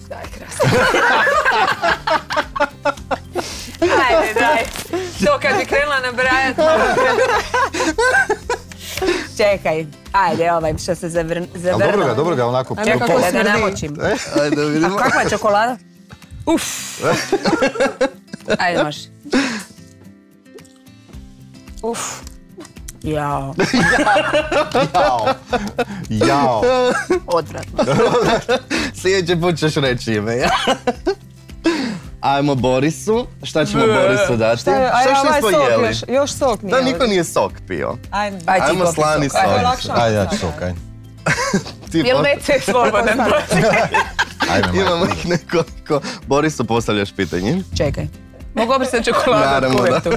daj krastavac. Ajde, daj. To kad bi krenula nabrajat, malo Čekaj, ajde ovaj što se zavr... Ali zavrnuo. dobro ga, dobro ga onako. Ajme, kako Čekaj, da smrdi. namočim. Ajde A vidimo. kakva je čokolada? Uf. Ajde, može. Uf. Jao, Jao. Jao. odvratno. Sljedeći put ćeš reći ime. ja. Ajmo Borisu. Šta ćemo Borisu dati? Šta je, a Šta ja još ovaj sok jeli? još, još sok nije. Da, niko nije sok pio. Ajmo popi slani sok, olakšava. Ajde, ja ću sok, ajde. Jel po- mece slobodan? Ajme. Imamo ih nekoliko. Borisu postavljaš pitanje. Čekaj. Mogu obrisati čokoladu da. kuvertu?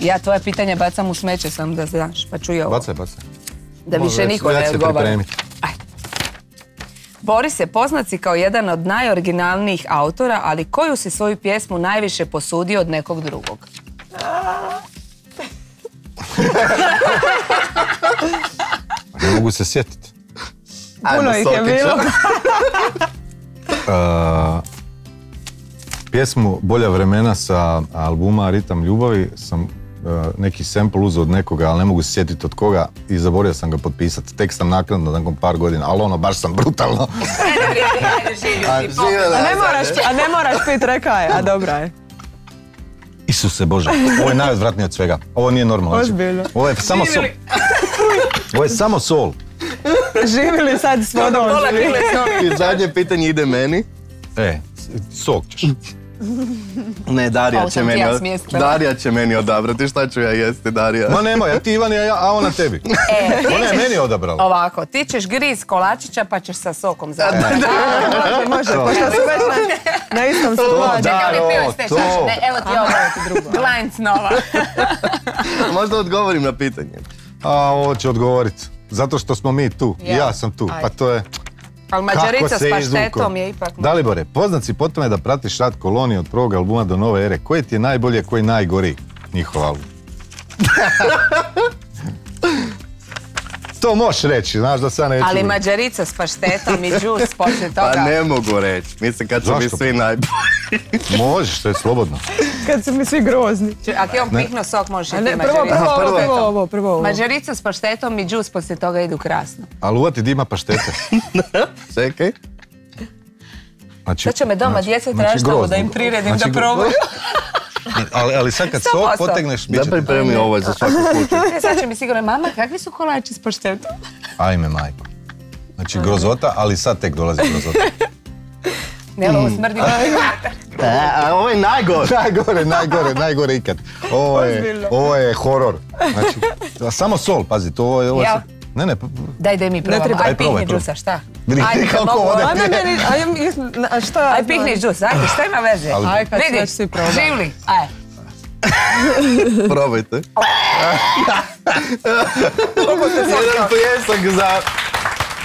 Ja tvoje pitanje bacam u smeće sam da znaš, pa i ovo. Bacaj, bacaj. Da više niko ne odgovara. Boris je poznat si kao jedan od najoriginalnijih autora, ali koju si svoju pjesmu najviše posudio od nekog drugog? Ne mogu se sjetiti. Puno ih je bilo. Uh, pjesmu Bolja vremena sa albuma Ritam ljubavi sam neki sample uzeo od nekoga, ali ne mogu se sjetiti od koga i zaboravio sam ga potpisati. Tek sam naknadno nakon par godina, ali ono baš sam brutalno. A ne moraš, a ne moraš pit, reka je, a dobra je. Isuse Bože, ovo je najodvratnije od svega. Ovo nije normalno. Znači, Ozbiljno. Ovo je samo sol. Ovo je samo sol. Živili sad s vodom. I zadnje pitanje ide meni. E, sok ćeš. Ne, Darija će meni, ja od- smjestila. Darija će meni odabrati. Šta ću ja jesti, Darija? Ma nemoj, a ti Ivan, ja, a ona tebi. E, Ona je meni odabrala. Ovako, ti ćeš griz kolačića pa ćeš sa sokom zajedno. Može, može, pošto su već na, na istom da. Čekaj, pio ste, ne, evo ti ovo, evo ti drugo. Glanc nova. Možda odgovorim na pitanje. A ovo će odgovorit. Zato što smo mi tu. I Ja. ja sam tu. Pa to je... Ali mađarica s paštetom je ipak... Dalibore, poznat si po tome da pratiš rad kolonije od prvog albuma do nove ere. Koji ti je najbolji, a koji najgori njihov album? to možeš reći, znaš da sad neću. Ali mađarica s paštetom i džus poslije toga. Pa ne mogu reći. Mislim kad su mi svi najbolji. Možeš, to je slobodno. Kad su mi svi grozni. Ako je on pihnuo sok, možeš i A ti ne, prvo, prvo, prvo. prvo, ovo, prvo ovo. Mađarica s paštetom i džus poslije toga idu krasno. Ali uvati dima paštete. Čekaj. Znači, Sad će me doma znači- djeca znači tražiti grozno. da im priredim Znači, da probaju. Ali, ali sad kad sok potegneš, bit Da će... pripremi ovo za svaku kuću. E, Sad će mi sigurno, mama, kakvi su kolači s paštetom? Ajme, majko. Znači grozota, ali sad tek dolazi grozota. Ne, ovo smrdi. E, a ovo je najgore. najgore, najgore, najgore ikad. Ovo je, ovo je horor. Znači, samo sol, pazi, to ovo je... Ovo je Ja. Ne, ne, pa- Daj, daj mi probamo. treba. Aj, Aj, pihni probaj. džusa, šta? Vidi kako mogu. ode. Ajme meni, ajme, a šta? Aj, pihni džus, ajde, šta ima veze? Aj, kad Vidi, već svi probali. živli, aj. Probajte. Jedan pljesak za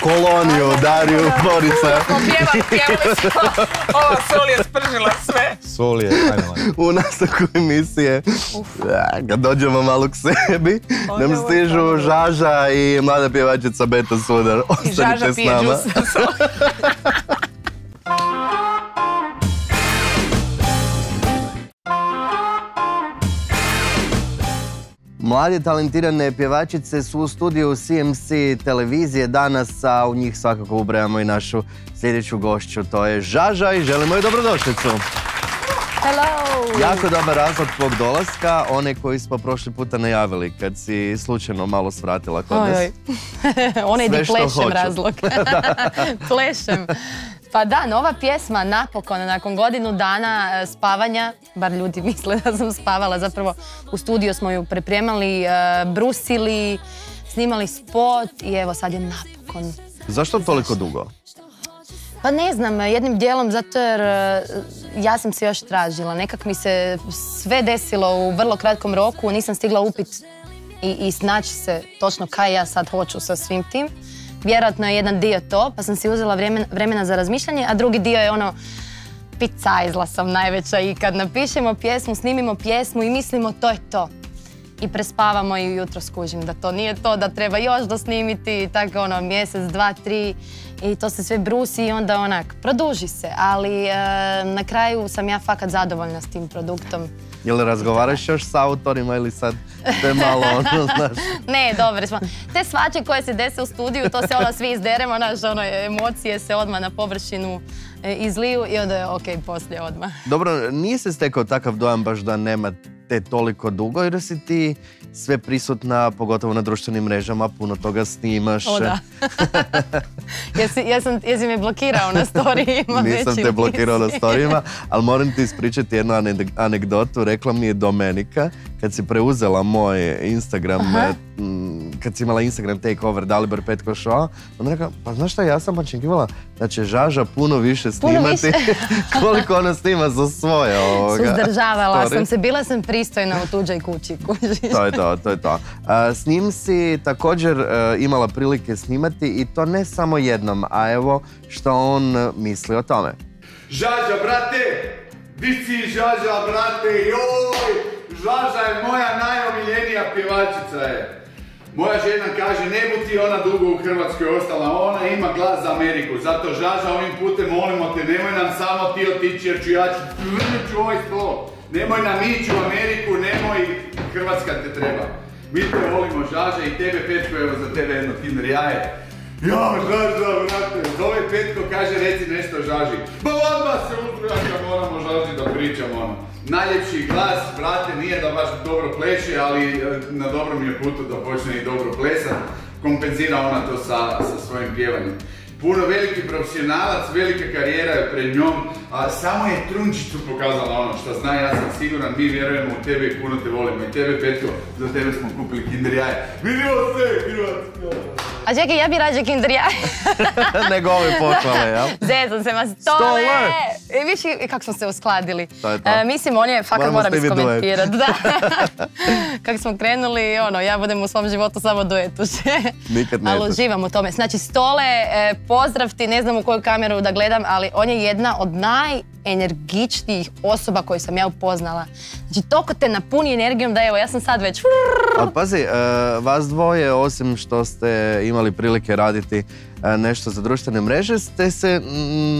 koloniju, Dariju, Borisa. Pjevali, smo. Ova sol je spržila sve. sol je... U nastavku emisije, kad dođemo malo k sebi, nam stižu Žaža i mlada pjevačica Beta Sudar. I Žaža Ostanite s pije nama. džus sa sol. Mlade talentirane pjevačice su u studiju CMC televizije danas, a u njih svakako ubrajamo i našu sljedeću gošću, to je Žaža i želimo joj dobrodošlicu. Hello! Jako dobar razlog tvog dolaska, one koji smo prošli puta najavili kad si slučajno malo svratila kod nas. Onaj di plešem hoću. razlog. plešem. Pa da, nova pjesma napokon, nakon godinu dana e, spavanja, bar ljudi misle da sam spavala, zapravo u studio smo ju pripremali, e, brusili, snimali spot i evo sad je napokon. Zašto toliko dugo? Pa ne znam, jednim dijelom zato jer e, ja sam se još tražila. Nekak mi se sve desilo u vrlo kratkom roku, nisam stigla upit i, i snaći se točno kaj ja sad hoću sa svim tim. Vjerojatno je jedan dio to, pa sam si uzela vremen- vremena za razmišljanje, a drugi dio je ono, picajzla sam najveća i kad napišemo pjesmu, snimimo pjesmu i mislimo to je to. I prespavamo i ujutro skužim da to nije to, da treba još dosnimiti i tako ono mjesec, dva, tri i to se sve brusi i onda onak produži se, ali e, na kraju sam ja fakat zadovoljna s tim produktom. Jel razgovaraš još sa autorima ili sad te malo ono, znaš? Ne, dobri smo. Te svače koje se dese u studiju, to se ono svi izderemo, naš ono, emocije se odmah na površinu e, izliju i onda je ok, poslije odmah. Dobro, nije se stekao takav dojam baš da nema te toliko dugo jer si ti sve prisutna, pogotovo na društvenim mrežama, puno toga snimaš. O da. jesi, jesam, jesi me blokirao na storijima? Nisam te blokirao na storijima, ali moram ti ispričati jednu ane- anegdotu. Rekla mi je Domenika, kad si preuzela moj Instagram Aha. m, kad si imala Instagram takeover Dalibor Petko show, onda rekao, pa znaš šta, ja sam očekivala da će Žaža puno više Puno snimati koliko ona snima za svoje ovoga. Suzdržavala story. sam se, bila sam pristojna u tuđoj kući. To je to, to je to. A, S njim si također e, imala prilike snimati i to ne samo jednom, a evo što on e, misli o tome. Žaža, brate! Di si Žaža, brate? Joj! Žaža je moja najomiljenija pjevačica je. Moja žena kaže, ne bu ti ona dugo u Hrvatskoj ostala, ona ima glas za Ameriku. Zato Žaža ovim putem molimo te, nemoj nam samo ti otići jer ću ja ću ovaj stol. Nemoj nam ići u Ameriku, nemoj, Hrvatska te treba. Mi te volimo Žaža i tebe Petko, evo za tebe jedno kinder jaje. Ja, Žaža, brate, zove Petko, kaže reci nešto Žaži. Ba odmah se uzruja kad moramo Žaži da pričamo ono. Najljepši glas, brate, nije da baš dobro pleše, ali e, na dobrom je putu da počne i dobro plesat. Kompenzira ona to sa, sa svojim pjevanjem. Puno veliki profesionalac, velika karijera je pred njom, a samo je trunčicu pokazala ono što zna, ja sam siguran, mi vjerujemo u tebe i puno te volimo. I tebe, Petko, za tebe smo kupili kinder jaje. Vidimo se, Hrvatska! A čekaj, ja bi rađe kinder jaje. Nego ove pohvale, jel? Zezam se, ma stole! E, viš i kako smo se uskladili. To je to. E, mislim, on je, fakat Moramo moram iskomentirat. Da. kako smo krenuli, ono, ja budem u svom životu samo duetuše. Nikad ne. Ali uživam u tome. Znači, Stole, e, pozdrav ti, ne znam u koju kameru da gledam, ali on je jedna od najenergičnijih osoba koju sam ja upoznala. Znači, toliko te napuni energijom da evo, ja sam sad već... Ali pazi, e, vas dvoje, osim što ste imali prilike raditi e, nešto za društvene mreže, ste se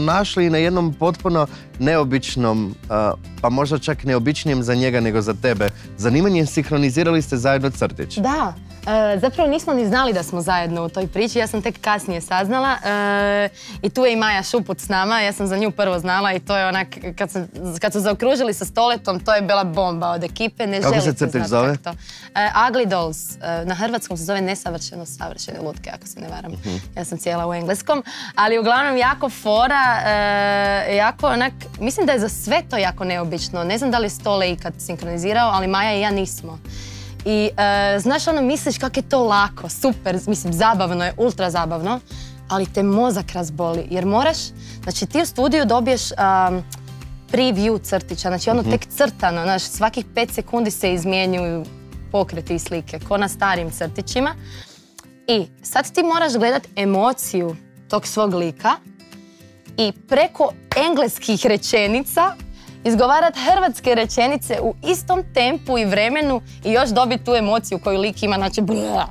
našli na jednom potpuno neobičnom, e, pa možda čak neobičnijem za njega nego za tebe. Zanimanjem sinhronizirali ste zajedno crtić. Da, e, zapravo nismo ni znali da smo zajedno u toj priči, ja sam tek kasnije saznala e, i tu je i Maja Šuput s nama, ja sam za nju prvo znala i to je onak, kad, sam, kad su zaokružili sa stoletom, to je bila bomba od ekipe, ne Kako se crtić zove? to. E, Ugly Dolls, na hrvatskom se zove nesavršeno savršene lutke, ako se ne varam. Mhm. Ja sam cijela u engleskom, ali uglavnom jako fora, jako onak, mislim da je za sve to jako neobično. Ne znam da li je Stole ikad sinkronizirao, ali Maja i ja nismo. I e, znaš ono, misliš kako je to lako, super, mislim zabavno je, ultra zabavno, ali te mozak razboli jer moraš, znači ti u studiju dobiješ um, preview crtića, znači ono tek crtano, znaš, svakih pet sekundi se izmjenjuju pokreti i slike, ko na starim crtićima. I sad ti moraš gledat emociju tog svog lika i preko engleskih rečenica izgovarat hrvatske rečenice u istom tempu i vremenu i još dobiti tu emociju koju lik ima, znači bla,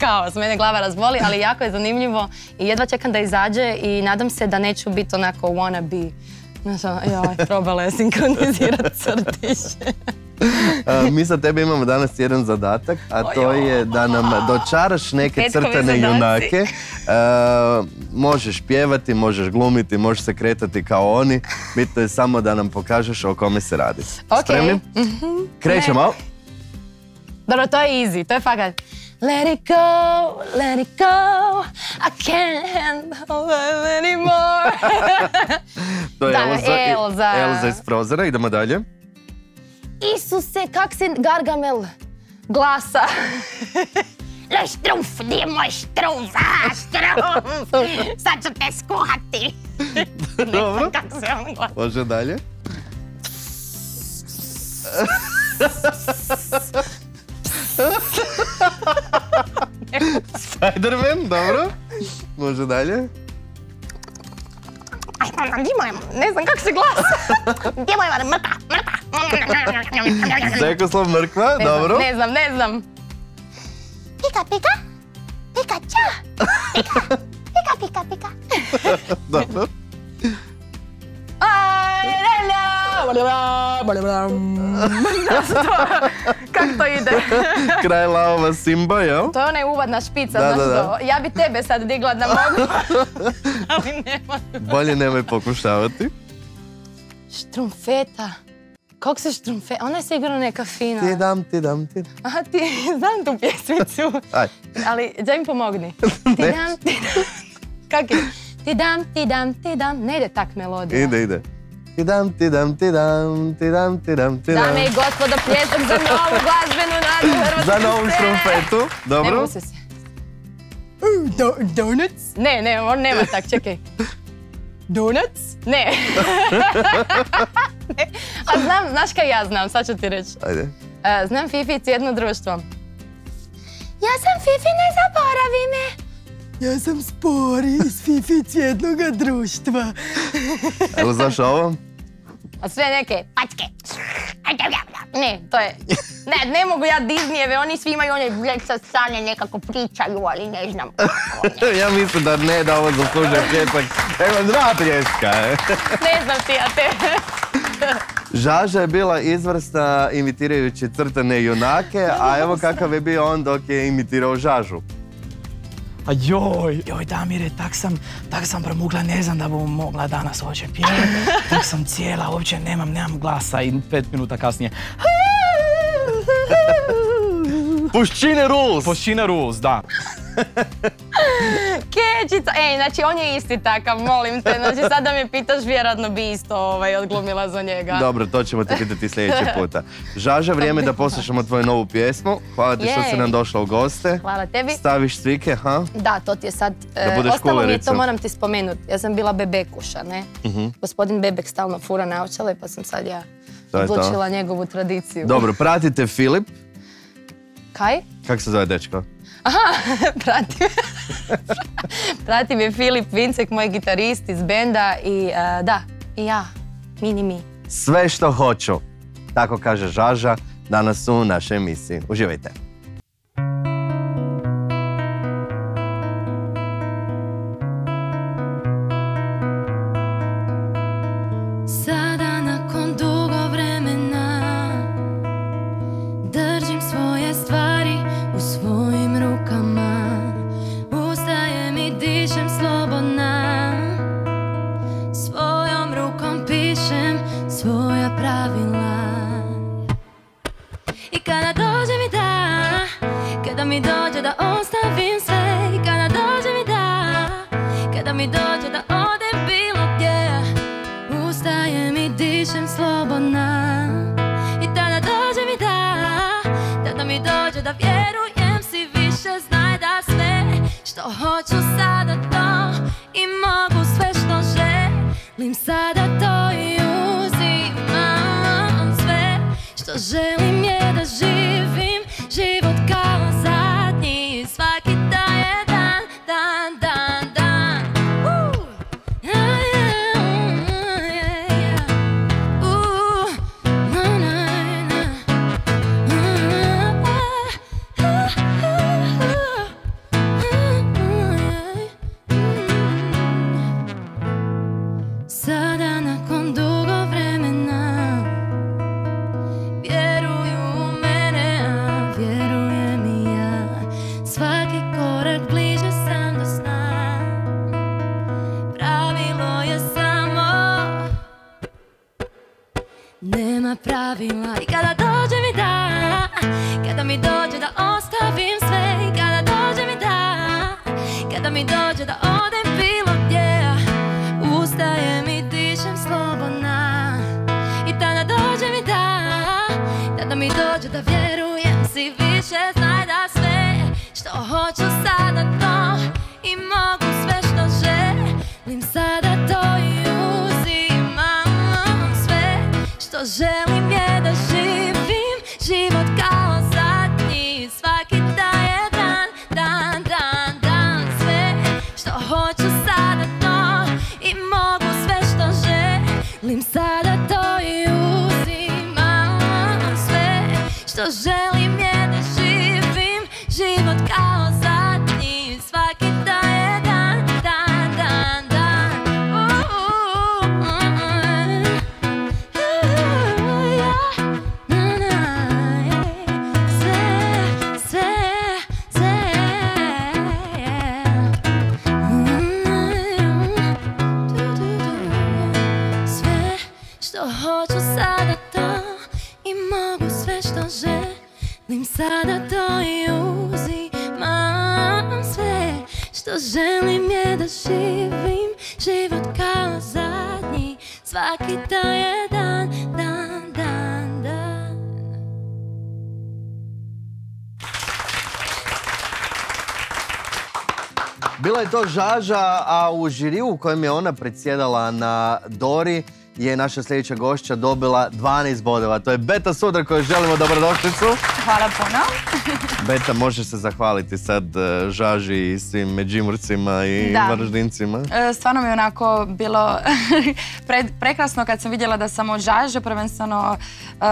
kaos, mene glava razboli, ali jako je zanimljivo i jedva čekam da izađe i nadam se da neću biti onako wannabe. Znaš, ono, joj, probala je sinkronizirati crtiće. Mi sa tebe imamo danas jedan zadatak, a to je da nam dočaraš neke zadaci. junake. Možeš pjevati, možeš glumiti, možeš se kretati kao oni. Bitno je samo da nam pokažeš o kome se radi. Spremni? Krećemo. Dobro, to je easy, to je fakat. Let it go, let it go, I can't handle it anymore. To je Da, Elza, i- Elza. Elza iz prozora. Idemo dalje. Isuse, kak si Gargamel glasa. Le štrumf, gdje je moj štrumf? A, štrumf! Sad ću te skuhati. Ne Dobro. znam kako se on je moj, ne znam kako se glasa. Moja mrka, mrka. Zekoslav Mrkva, Ne znam, dobro. Ne znam, ne znam. Pika, pika. Pika, ča. Pika, pika, pika, pika. Dobro. Kako to ide? Kraj lavova Simba, jel? To je onaj uvadna špica, Da, znaš da, da. to. Ja bi tebe sad digla da mogu. Ali nema. Bolje nemoj pokušavati. Štrumfeta. Kako se štrumfeta? Ona je sigurno neka fina. Ti dam, ti dam, ti dam. Aha, ti znam tu pjesmicu. Aj. Ali, daj mi pomogni. Ti dam, ti dam. Kak je? Ti dam, ti dam, ti dam. Ne ide tak melodija. Ide, ide. Tidam, tidam, tidam, tidam, tidam, tidam. Dame i gospodo, pljesak za novu glazbenu nadu hrvatske Za novu štrumpetu, Ne dobro? mogu se donuts? Ne, ne, on nema tak, čekaj. Donuts? Ne. A znam, znaš kaj ja znam, sad ću ti reći. Ajde. E, znam Fifi jedno društvo. Ja sam Fifi, ne zaboravi me. Ja sam Spori iz Fifi cvjetnoga društva. Jel znaš ovo? A sve neke pačke. Ne, to je... Ne, ne mogu ja Disneyjeve, oni svi imaju one blek sa strane nekako pričaju, ali ne znam. ja mislim da ne, da ovo zaslužuje pljesak. Evo dva pljeska. e. Ne znam ti, a te... Žaža je bila izvrsna imitirajući crtane junake, a evo kakav je bio on dok je imitirao Žažu. A joj, joj Damire, tak sam, tak sam promugla, ne znam da bom mogla danas uopće pjevati. Tak sam cijela, uopće nemam, nemam glasa i pet minuta kasnije. Puščine rules! Puščine rules, da. Kečica, ej, znači on je isti takav, molim te. Znači sad da me pitaš, vjerojatno bi isto ovaj, odglumila za njega. Dobro, to ćemo te pitati sljedeći puta. Žaža, vrijeme da poslušamo tvoju novu pjesmu. Hvala ti što si nam došla u goste. Hvala tebi. Staviš strike, ha? Da, to ti je sad... e, Da budeš ostalo mi je to, moram ti spomenuti. Ja sam bila bebekuša, ne? Mhm. Gospodin Bebek stalno fura naočale, pa sam sad ja odlučila njegovu tradiciju. Dobro, pratite Filip. Kaj? Kako se zove dečko? Aha, prati me. prati me Filip Vincek, moj gitarist iz benda i e, da, i ja, mini mi. Sve što hoću. Tako kaže Žaža danas u našoj emisiji. Uživajte. Želim sada to i uzimam sve Što želim je da živim. Život kao zadnji Svaki dan je dan, dan, dan, dan. Bila je to Žaža, a u žiriju u kojem je ona predsjedala na Dori je naša sljedeća gošća dobila 12 bodova. To je Beta Sudar kojoj želimo dobrodošlicu. Hvala puno. Beta, možeš se zahvaliti sad e, Žaži i svim Međimurcima i Da. Varaždincima. E, Stvarno mi je onako bilo prekrasno kad sam vidjela da sam od Žaže, prvenstveno e,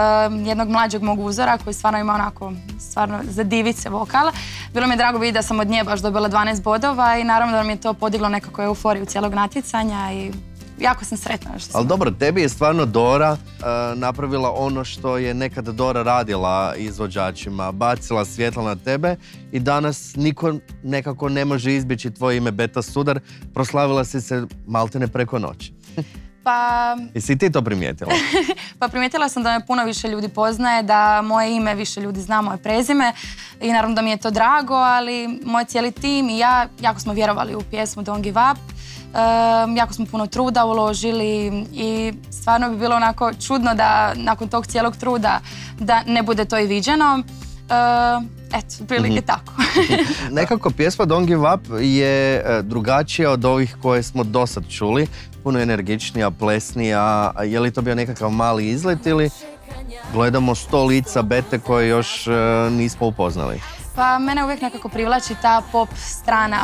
jednog mlađeg mog uzora koji stvarno ima onako stvarno za divice vokal. Bilo mi je drago vidjeti da sam od nje baš dobila 12 bodova i naravno da mi je to podiglo nekako euforiju cijelog natjecanja i jako sam sretna što sam Ali dobro, tebi je stvarno Dora e, napravila ono što je nekad Dora radila izvođačima, bacila svjetlo na tebe i danas niko nekako ne može izbjeći tvoje ime Beta Sudar, proslavila si se maltene preko noći. Pa Jesi ti to primijetila? Pa primijetila sam da me puno više ljudi poznaje, da moje ime više ljudi zna, moje prezime i naravno da mi je to drago, ali moj cijeli tim i ja jako smo vjerovali u pjesmu Don't Give Up. Ehm, jako smo puno truda uložili i stvarno bi bilo onako čudno da nakon tog cijelog truda da ne bude to i viđeno. Ehm, eto, prilike Mhm. tako. Nekako pjesma Don't Give Up je e, drugačija od ovih koje smo do sad čuli, puno energičnija, plesnija. Je li to bio nekakav mali izlet ili gledamo sto lica Bete koje još e, nismo upoznali? Pa mene uvijek nekako privlači ta pop strana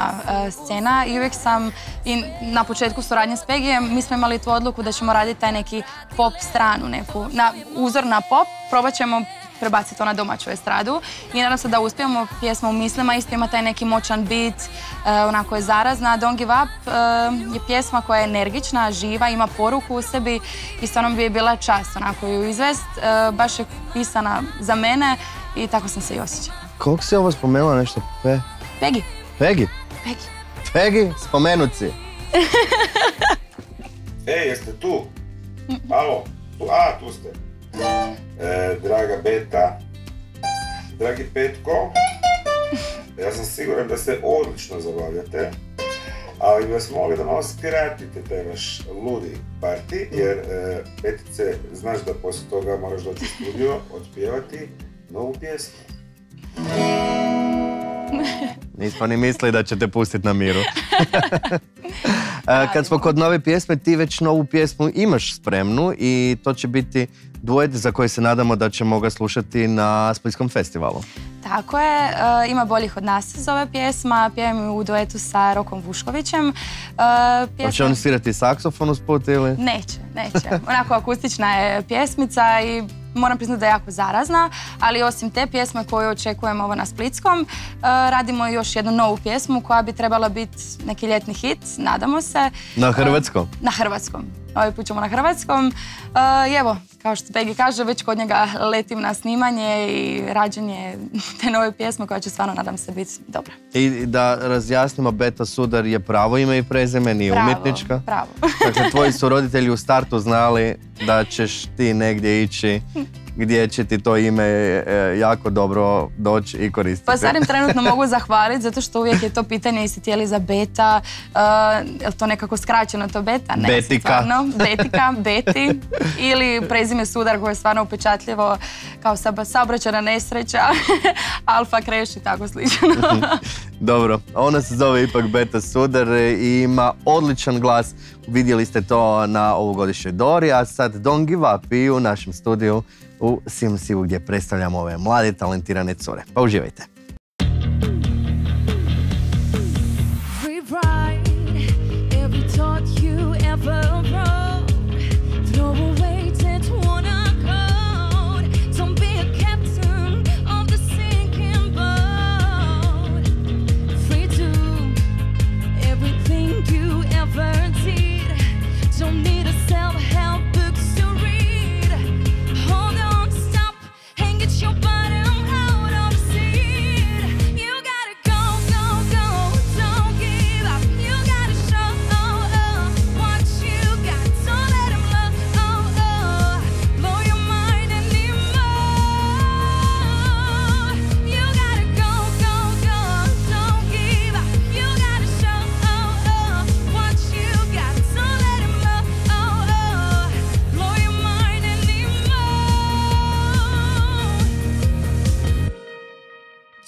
e, scena i uvijek sam i na početku suradnje s Pegijem mi smo imali tu odluku da ćemo raditi taj neki pop stranu neku, na, uzor na pop, probat ćemo prebaciti to na domaću estradu i nadam se da uspijemo pjesma u mislima, isto ima taj neki moćan beat, e, onako je zarazna. Don't Give Up e, je pjesma koja je energična, živa, ima poruku u sebi i stvarno bi je bila čast onako ju izvest. E, baš je pisana za mene i tako sam se i osjećala. Koliko si ovo spomenula nešto? Pe? Pegi, Pegi? Pegi. Pegi, spomenut si. Ej, jeste tu? Alo, tu, a, tu ste. E, draga Beta, dragi Petko, ja sam siguran da se odlično zabavljate, ali vas molio da malo skratite taj vaš ludi parti, jer e, Petice, znaš da poslije toga moraš doći u studio, otpjevati novu pjesmu. Nismo ni mislili da ćete pustiti na miru. E, Kad smo kod nove pjesme, ti već novu pjesmu imaš spremnu i to će biti duet za koji se nadamo da ćemo ga slušati na Splitskom festivalu. Tako je, e, ima boljih od nas se zove pjesma, pjevam ju u duetu sa Rokom Vuškovićem. E, Hoće on svirati saksofon usput ili? Neće, neće. Onako akustična je pjesmica i moram priznati da je jako zarazna, ali osim te pjesme koju očekujemo ovo na Splitskom, e, radimo još jednu novu pjesmu koja bi trebala biti neki ljetni hit, nadamo se. Na hrvatskom? Na hrvatskom. Ovaj put ćemo na hrvatskom. I evo, kao što Pegi kaže, već kod njega letim na snimanje i rađenje te nove pjesme koja će stvarno, nadam se, biti dobra. I da razjasnimo, Beta Sudar je pravo ime i prezime, nije Pravo, umjetnička. pravo. Dakle, tvoji su roditelji u startu znali da ćeš ti negdje ići gdje će ti to ime e, jako dobro doći i koristiti. Pa sad im trenutno mogu zahvaliti zato što uvijek je to pitanje jesi tijeli za beta, uh, je li to nekako skraćeno to beta? Ne, Betika. Stvarno, betika, beti ili prezime sudar koje je stvarno upečatljivo kao saobraćajna nesreća, alfa kreš i tako slično. Dobro, ona se zove ipak Beta Sudar i ima odličan glas. Vidjeli ste to na ovogodišnjoj Dori, a sad Don't Give Up i u našem studiju u CMC-u gdje predstavljamo ove mlade talentirane cure. Pa uživajte. Rewrite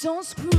Don't screw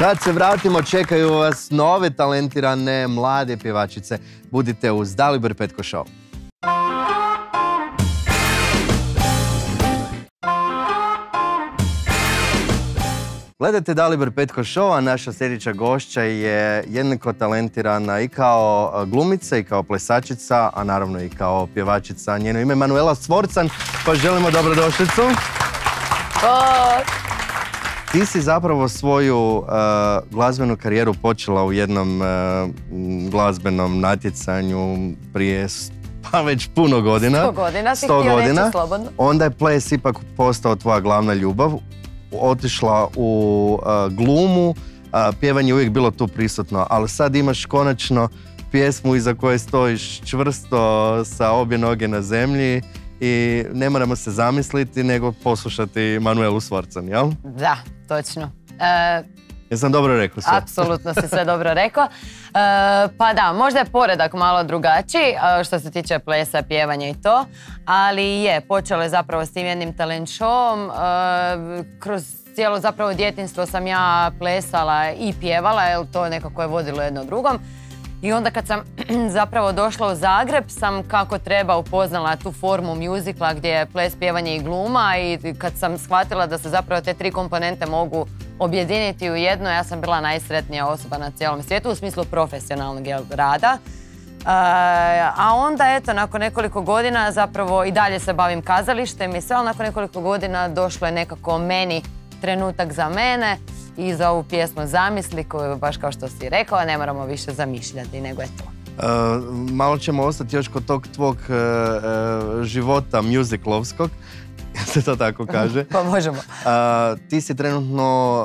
Kad se vratimo, čekaju vas nove talentirane mlade pjevačice. Budite uz Dalibor Petko Show. Gledajte Dalibor Petko Show, a naša sljedeća gošća je jednako talentirana i kao e, glumica i kao plesačica, a naravno i kao pjevačica. Njeno ime je Manuela Svorcan, pa želimo dobrodošlicu. Ti si zapravo svoju uh, glazbenu karijeru počela u jednom uh, glazbenom natjecanju prije pa već puno godina. Sto godina, si 100 htio reći godina. slobodno. Onda je ples ipak postao tvoja glavna ljubav. Otišla u uh, glumu, pjevanje je uvijek bilo tu prisutno, ali sad imaš konačno pjesmu iza koje stojiš čvrsto sa obje noge na zemlji i ne moramo se zamisliti nego poslušati Manuelu Svorcan, jel? Da, točno. E, Jesam dobro rekao sve? Apsolutno si sve dobro rekao. E, pa da, možda je poredak malo drugačiji e, što se tiče plesa, pjevanja i to, ali je, počelo je zapravo s tim jednim talent showom. E, kroz cijelo zapravo djetinstvo sam ja plesala i pjevala, jer to nekako je vodilo jedno drugom. I onda kad sam zapravo došla u Zagreb sam kako treba upoznala tu formu muzikla gdje je ples, pjevanje i gluma i kad sam shvatila da se zapravo te tri komponente mogu objediniti u jedno, ja sam bila najsretnija osoba na cijelom svijetu u smislu profesionalnog rada. E, a onda eto, nakon nekoliko godina zapravo i dalje se bavim kazalištem i sve, ali nakon nekoliko godina došlo je nekako meni trenutak za mene i za ovu pjesmu Zamisli koju baš kao što si rekao ne moramo više zamišljati nego je to. Uh, malo ćemo ostati još kod tog tvog uh, uh, života musiclovskog, se to tako kaže. pa možemo. Ti si trenutno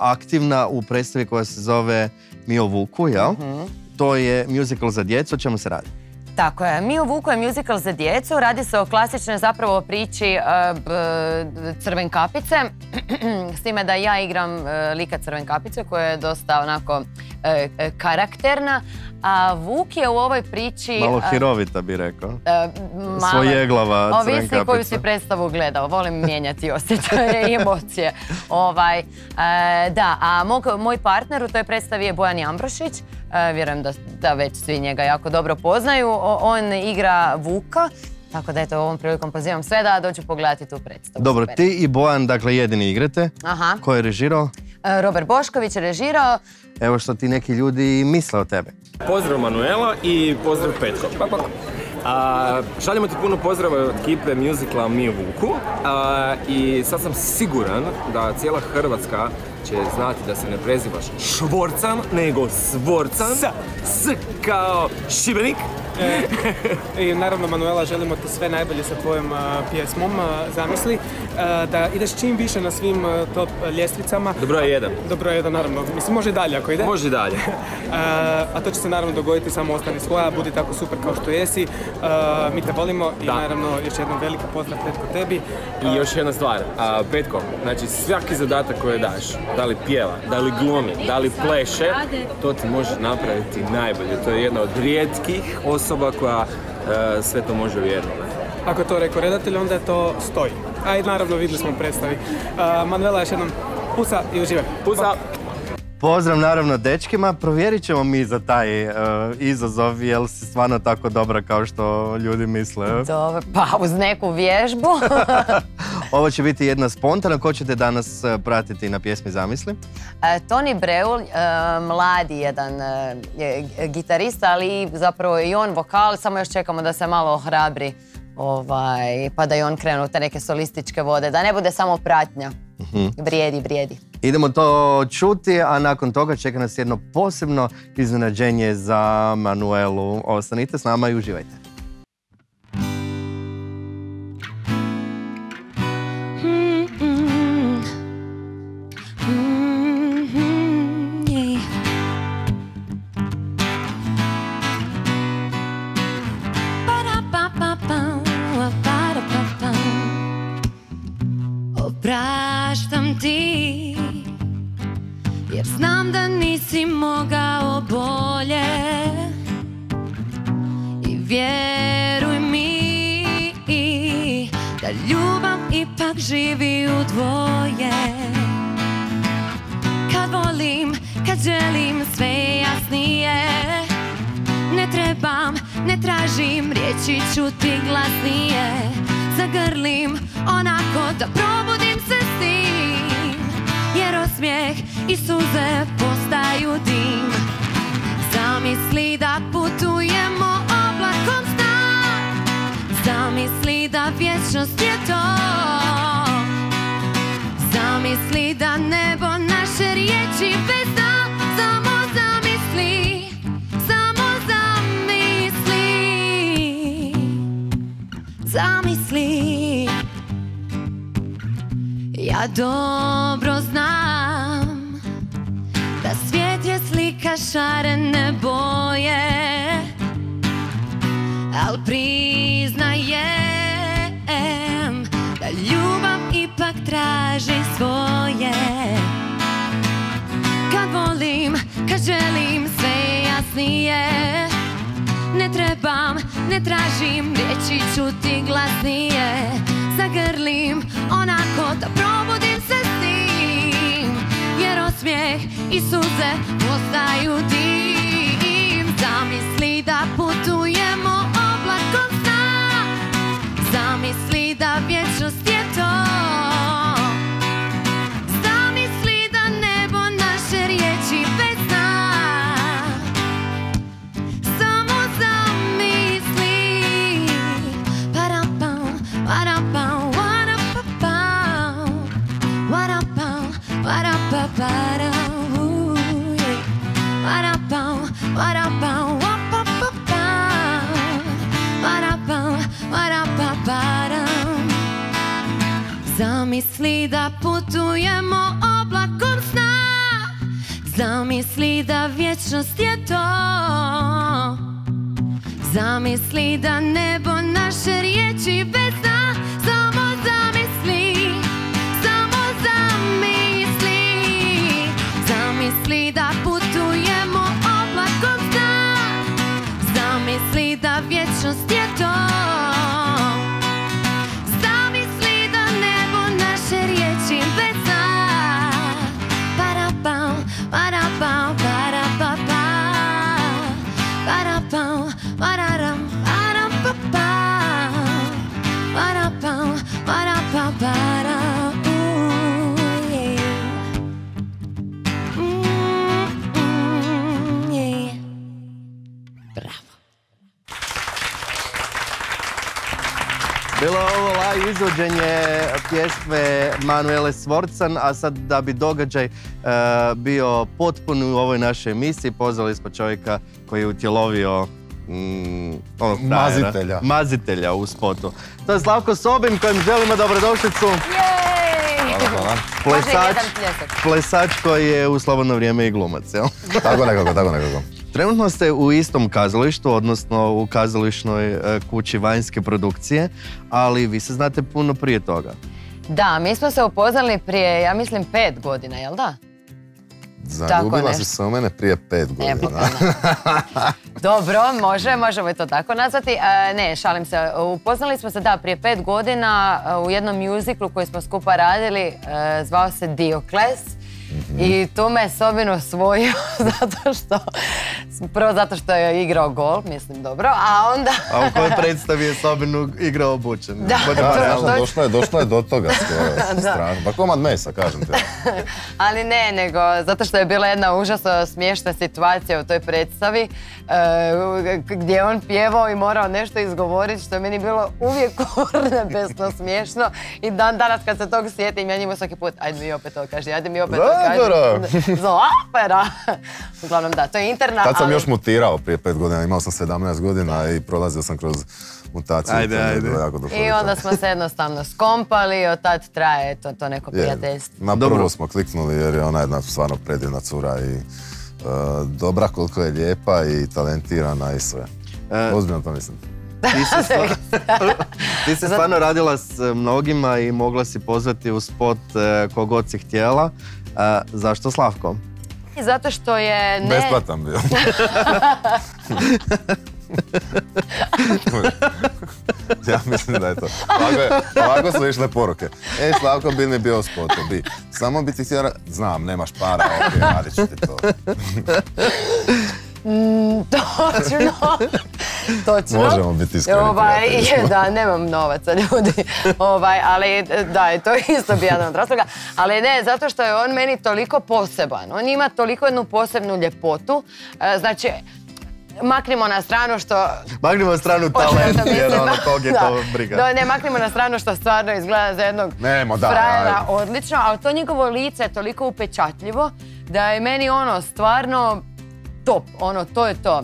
aktivna u predstavi koja se zove Mi o Vuku, jel? Mhm. To je musical za djecu, o čemu se radi? Tako je, Mi u Vuku je musical za djecu, radi se o klasičnoj zapravo priči e, b- Crven kapice, s time da ja igram e, lika Crven kapice koja je dosta onako e, e, karakterna, a Vuk je u ovoj priči... Malo hirovita bi rekao. e, malo- Svojeglava Crven Ovisi koju si predstavu gledao, volim mijenjati osjećaje i emocije. Ovaj, da, a mog, moj partner u toj predstavi je Bojan Jambrošić, vjerujem da, da već svi njega jako dobro poznaju. O- on igra Vuka, tako da eto ovom prilikom pozivam sve da dođu pogledati tu predstavu. Dobro, Super. ti i Bojan, dakle, jedini igrate. Aha. Ko je režirao? E, Robert Bošković je režirao. Evo što ti neki ljudi misle o tebi. Pozdrav Manuela i pozdrav Petko. A, šaljemo ti puno pozdrava od ekipe muzikla Mi u Vuku a, i sad sam siguran da cijela Hrvatska će znati da se ne prezivaš Švorcan, nego Svorcan. S. S kao Šibenik. E, I naravno, Manuela, želimo ti sve najbolje sa tvojom pjesmom, zamisli. A, da ideš čim više na svim top ljestvicama. Dobro je jedan. Dobro je jedan, naravno. Mislim, može i dalje ako ide. Može i dalje. A, a to će se naravno dogoditi, samo ostani svoja, budi tako super kao što jesi. Mi te volimo i Da. naravno još jednom veliki pozdrav Petko tebi. I još jedna stvar, Petko, znači svaki zadatak koji daš, da li pjeva, da li glumi, da li pleše, to ti može napraviti najbolje. To je jedna od rijetkih osoba koja e, sve to može jednom. Ako je to rekao redatelj, onda to stoji. A i naravno vidjeli smo u predstavi. A, Manuela, još jednom pusa i uživaj. Pusa! Pozdrav naravno dečkima, provjerit ćemo mi za taj e, izazov, jel si stvarno tako dobra kao što ljudi misle. Dobro, pa uz neku vježbu. Ovo će biti jedna spontana, ko ćete danas e, pratiti na pjesmi Zamisli? E, Toni Breul, e, mladi jedan je gitarista, ali zapravo i on vokal, samo još čekamo da se malo ohrabri. Ovaj, pa da i on krenu u te neke solističke vode, da ne bude samo pratnja. Mhm. Vrijedi, vrijedi. Idemo to čuti, a nakon toga čeka nas jedno posebno iznenađenje za Manuelu. Ostanite s nama i uživajte. Zagrlim onako da probudim se s tim Jer osmijeh i suze postaju dim. Zamisli da putujemo oblakom sna Zamisli da vječnost je putujemo oblakom sna. Zamisli da vječnost je to. Zamisli da nebo naše riječi bez dna Samo zamisli, samo zamisli. Zamisli da putujemo oblakom sna. Zamisli da vječnost je izvođenje pjesme Manuele Svorcan, a sad da bi događaj e, bio potpun u ovoj našoj emisiji, pozvali smo čovjeka koji je utjelovio mm, onog. Mazitelja. Mazitelja u spotu. To je Slavko Sobin kojem želimo dobrodošlicu. Plesač, plesač koji je u slobodno vrijeme i glumac, jel? Tako nekako, tako nekako. Trenutno ste u istom kazalištu, odnosno u kazališnoj e, kući vanjske produkcije, ali vi se znate puno prije toga. Da, mi smo se upoznali prije, ja mislim, pet godina, jel da? Zaljubila si se u mene prije pet godina. Dobro, može, možemo i to tako nazvati. E, ne, šalim se. Upoznali smo se, da, prije pet godina e, u jednom mjuziklu koji smo skupa radili, e, zvao se Diokles. I tu me Sobin osvojio zato što, prvo zato što je igrao gol, mislim dobro, a onda... A u kojoj predstavi je Sobin igrao obučen? Da, to- realni. to- Došlo je, došlo je do toga skoro. Da. Strašno. Pa komad mesa, kažem ti. Ali ne, nego zato što je bila jedna užasno smiješna situacija u toj predstavi e, gdje je on pjevao i morao nešto izgovoriti što je meni bilo uvijek urnebesno smiješno i dan danas kad se tog sjetim ja njemu svaki put ajde mi opet to kaži, ajde mi opet to Zagora! Zopera! Uglavnom da, to je interna, Tad sam ali- još mutirao prije pet godina, imao sam 17 godina i prolazio sam kroz mutaciju. Ajde, ajde. jako I onda smo se jednostavno skompali i od tad traje to, to neko prijateljstvo. Na prvo smo kliknuli jer je ona jedna stvarno predivna cura i e, dobra koliko je lijepa i talentirana i sve. E, Ozbiljno to mislim. Ti si, stvar- ti si stvarno radila s mnogima i mogla si pozvati u spot e, kogod si htjela. E, zašto Slavko? I zato što je ne... Besplatan bio. ja mislim da je to. Ovako, su išle poruke. Ej, Slavko bi mi bio bi. Samo bi ti htio ra- Znam, nemaš para, ok, radit ću ti to. Mm, točno. Točno. Možemo biti iskreni Ovaj, je, da, nemam novaca ljudi. Ovaj, ali da, i to je isto bi jedan od razloga. Ali ne, zato što je on meni toliko poseban. On ima toliko jednu posebnu ljepotu. E, Znači, maknimo na stranu što... Magnimo na stranu talent, jer ono, kog je da. to briga. Da, ne, maknimo na stranu što stvarno izgleda za jednog Nemo, da, frajera odlično, ali to njegovo lice je toliko upečatljivo da je meni ono stvarno top, ono, to je to.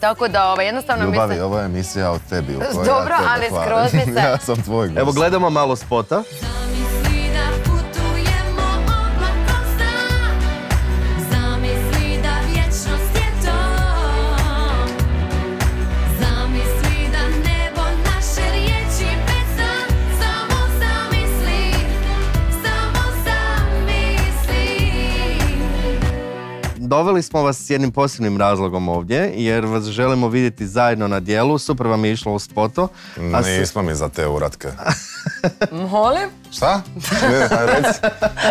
Tako da ovaj, jednostavno Ljubavi, mislim... ovo je emisija o tebi u kojoj Dobro, ja tebe ali skroz mi se- ja sam tvoj gost. Evo gledamo malo spota. Doveli smo vas s jednim posebnim razlogom ovdje, jer vas želimo vidjeti zajedno na dijelu. Super vam je išlo u spotu. a s- Nismo mi za te uratke. Molim? Šta? Ne, reci.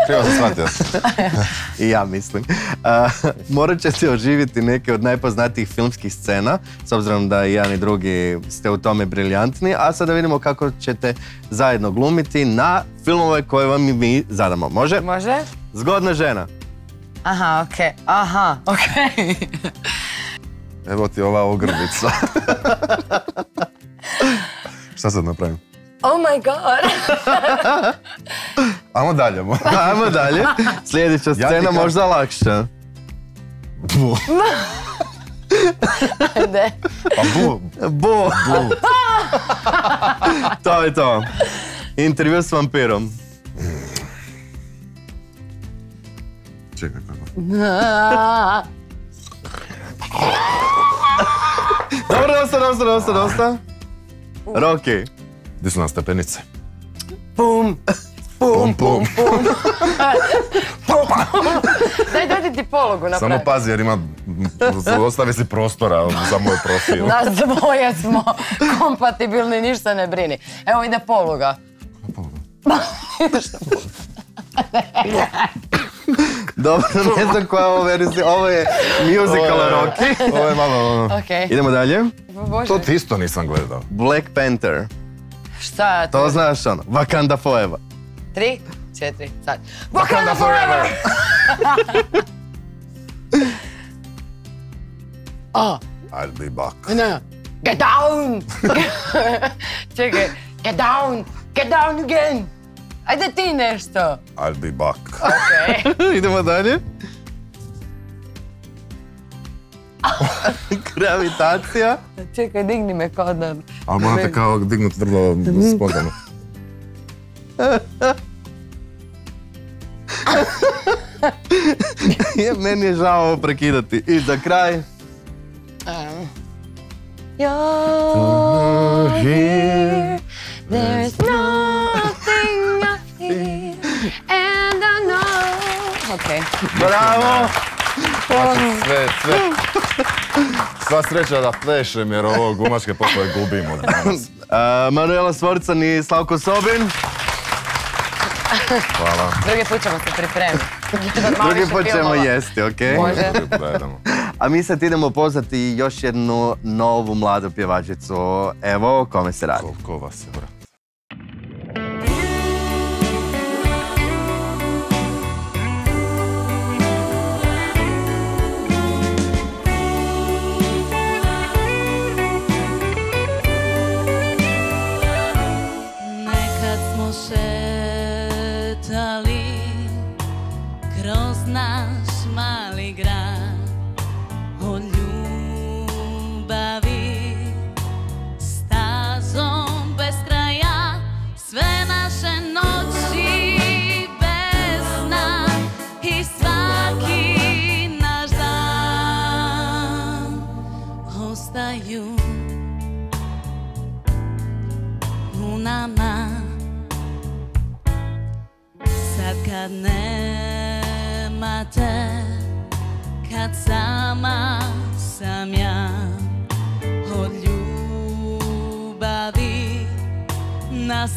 Krivo sam shvatio. I ja mislim. A, morat ćete oživjeti neke od najpoznatijih filmskih scena, s obzirom da i jedan i drugi ste u tome briljantni, a sada vidimo kako ćete zajedno glumiti na filmove koje vam i mi zadamo. Može? Može? Zgodna žena. Aha, okej. Aha, okej. Evo ti ova ogrlica. Šta sad napravim? Oh my god. Ajmo dalje. mo. Ajmo dalje. Sljedeća Ja scena možda lakša. Bu. Ajde. Pa bu. Bu. to je to. Intervju s vampirom. Čekaj? Dobro, dosta, dosta, dosta, dosta. Roki. Gdje su nam stepenice? Pum. Pum, pum. Daj dodi ti pologu napravi. Samo pazi jer ima, ostavi si prostora za moj profil. Nas dvoje smo kompatibilni, ništa ne brini. Evo ide poluga. Dobro, ne znam koja je ovo verzija. Ovo je musical Ovo je- Rocky. Ovo je malo ono... Okej. Idemo dalje. Bože. To ti isto nisam gledao. Black Panther. Šta To znaš ono. Wakanda forever. Tri, četiri, sad. Wakanda forever! oh, I'll be back. no. Get down! Čekaj, get down! Get down again! Ajde ti nešto! I'll be back. Idemo dalje. Gravitacija. Čekaj, digni me kao da... A morate kao dignut vrlo spontano. Je, Meni je žao ovo prekidati. I za kraj. You're here, there's nothing know. Ok. Bravo! Znači sve, sve. Sva sreća da plešem jer ovo gumačke poslove gubimo danas. Manuela Svorcan i Slavko Sobin. Hvala. Drugi put ćemo se pripremiti. Drugi put ćemo filmova. jesti, ok? Može. A mi sad idemo poznati još jednu novu mladu pjevačicu. Evo, o kome se radi. Ko vas je? Kad nema te Kad sama sam ja Od ljubavi Na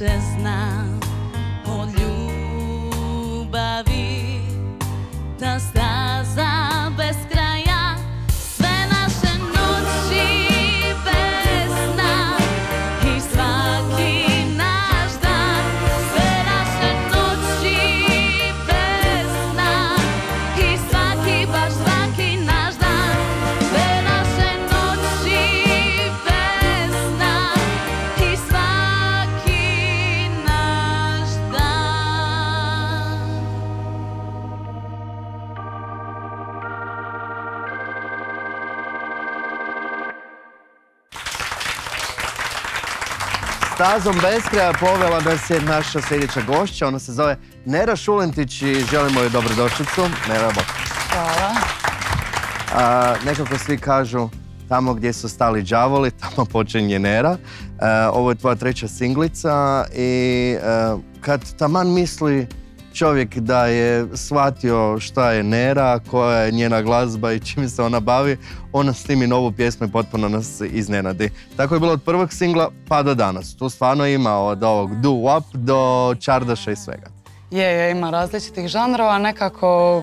neće znam od ljubavi ta Stazom beskraja povela nas je naša sljedeća gošća. Ona se zove Nera Šulentić i želimo joj dobrodošlicu. Nera, bok. Hvala. A, nekako svi kažu tamo gdje su stali đavoli, tamo počinje Nera. E, ovo je tvoja treća singlica i e, kad taman misli čovjek da je shvatio šta je Nera, koja je njena glazba i čim se ona bavi, ona snimi novu pjesmu i potpuno nas iznenadi. Tako je bilo od prvog singla pa do danas. Tu stvarno ima od ovog do wop do čardaša i svega. Je, je, ima različitih žanrova, nekako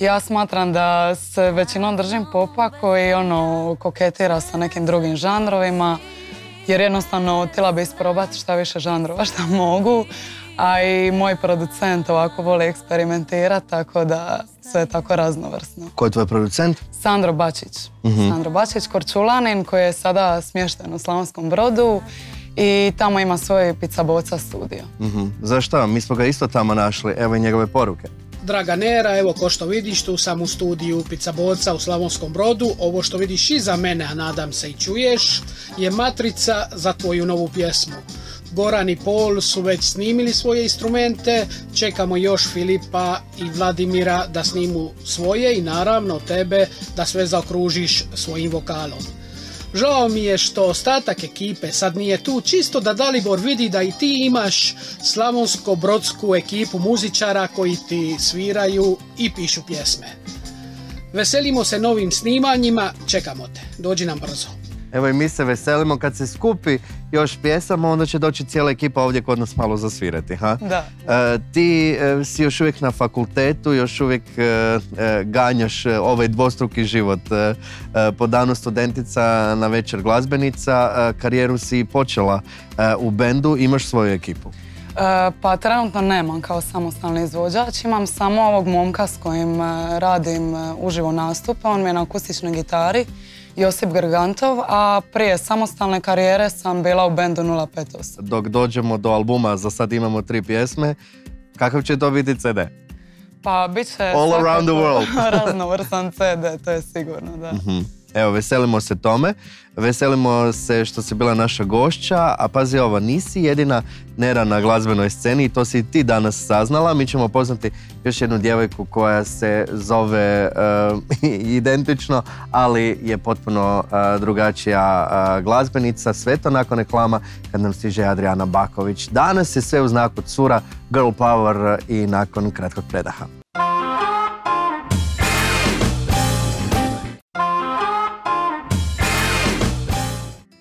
ja smatram da se većinom držim popa koji ono koketira sa nekim drugim žanrovima jer jednostavno htjela bi isprobati šta više žanrova šta mogu, a i moj producent ovako voli eksperimentirati, tako da sve je tako raznovrsno. Ko je tvoj producent? Sandro Bačić. Mhm. Sandro Bačić, Korčulanin koji je sada smješten u Slavonskom brodu i tamo ima svoj pizza boca studio. Mhm. Zašto? Mi smo ga isto tamo našli. Evo i njegove poruke. Draga Nera, evo ko što vidiš, tu sam u studiju Pizza Boca u Slavonskom brodu. Ovo što vidiš iza mene, a nadam se i čuješ, je matrica za tvoju novu pjesmu. Goran i Pol su već snimili svoje instrumente, čekamo još Filipa i Vladimira da snimu svoje i naravno tebe da sve zaokružiš svojim vokalom. Žao mi je što ostatak ekipe sad nije tu, čisto da Dalibor vidi da i ti imaš slavonsko-brodsku ekipu muzičara koji ti sviraju i pišu pjesme. Veselimo se novim snimanjima, čekamo te, dođi nam brzo. Evo i mi se veselimo kad se skupi još pjesama, onda će doći cijela ekipa ovdje kod nas malo zasvirati, ha? Da. E, ti e, si još uvijek na fakultetu, još uvijek e, e, ganjaš ovaj dvostruki život. Po danu studentica na večer glazbenica, karijeru si počela u bendu, imaš svoju ekipu. Pa trenutno nemam kao samostalni izvođač, imam samo ovog momka s kojim radim uživo nastupe, on mi je na akustičnoj gitari, Josip Grgantov, a prije samostalne karijere sam bila u bendu 058. Dok dođemo do albuma, za sad imamo tri pjesme, kakav će to biti CD? Pa bit će All around the world. raznovrsan CD, to je sigurno, da. Mhm. Evo, veselimo se tome. Veselimo se što si bila naša gošća, a pazi ovo, nisi jedina Nera na glazbenoj sceni i to si ti danas saznala. Mi ćemo poznati još jednu djevojku koja se zove eh, identično, ali je potpuno eh, drugačija eh, glazbenica. Sve to nakon reklama kad nam stiže Adriana Baković. Danas je sve u znaku cura, girl power i nakon kratkog predaha.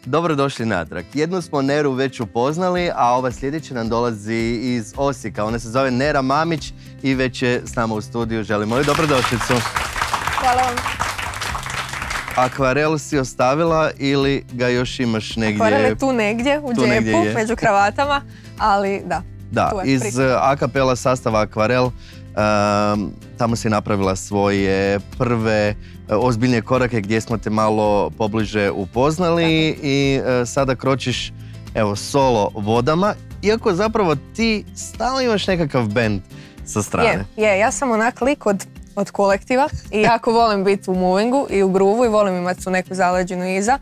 Dobrodošli natrag. Jednu smo Neru već upoznali, a ova sljedeća nam dolazi iz Osijeka. Ona se zove Nera Mamić i već je s nama u studiju. Želimo joj dobrodošlicu. Hvala vam. Akvarel si ostavila ili ga još imaš negdje? Akvarel je tu negdje, u Tu negdje džepu, je. među kravatama, ali da. Da, tu je iz uh, akapela sastava Akvarel. um, tamo si napravila svoje prve ozbiljne korake gdje smo te malo pobliže upoznali i uh, sada kročiš evo solo vodama, iako zapravo ti stalno imaš nekakav band sa strane. Je, je, ja sam onak lik od, od kolektiva i jako volim biti u movingu i u gruvu i volim imati tu neku zaleđinu iza.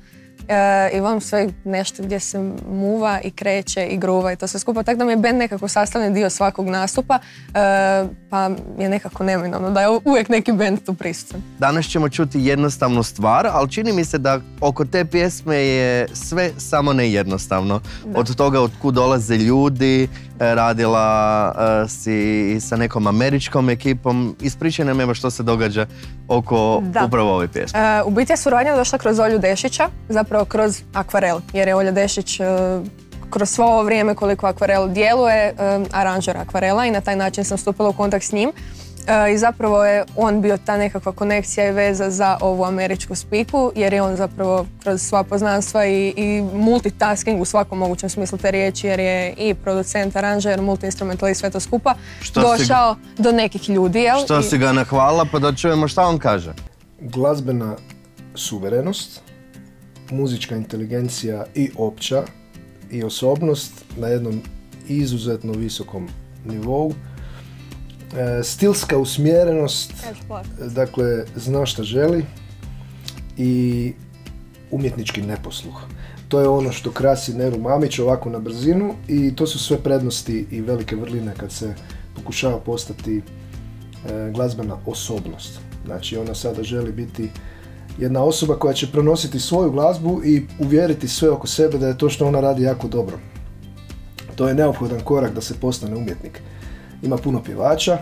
E, I volim sve nešto gdje se muva i kreće i gruva i to sve skupa. Tako da mi je band nekako sastavni dio svakog nastupa, e, pa je nekako neminovno da je uvijek neki band tu prisutan. Danas ćemo čuti jednostavnu stvar, ali čini mi se da oko te pjesme je sve samo ne jednostavno. Da. Od toga od kud dolaze ljudi, e, radila si sa nekom američkom ekipom. Ispričaj nam evo što se događa oko Da. upravo ove pjesme. E, u biti je suradnja došla kroz Olju Dešića, zapravo kroz akvarel, jer je Olja Dešić e, kroz svo ovo vrijeme koliko akvarel djeluje, e, aranžer akvarela i na taj način sam stupila u kontakt s njim. E, I zapravo je on bio ta nekakva konekcija i veza za ovu američku spiku, jer je on zapravo kroz sva poznanstva i, i multitasking u svakom mogućem smislu te riječi, jer je i producent, aranžer, multiinstrumentalist, sve to skupa, Što si- došao do nekih ljudi, jel? Što I- si ga nahvala pa da čujemo šta on kaže. glazbena suverenost, muzička inteligencija i opća i osobnost na jednom izuzetno visokom nivou. E, stilska usmjerenost, dakle zna šta želi i umjetnički neposluh. To je ono što krasi Neru Mamić ovako na brzinu i to su sve prednosti i velike vrline kad se pokušava postati e, glazbena osobnost. Znači ona sada želi biti jedna osoba koja će pronositi svoju glazbu i uvjeriti sve oko sebe da je to što ona radi jako dobro. To je neophodan korak da se postane umjetnik. Ima puno pjevača,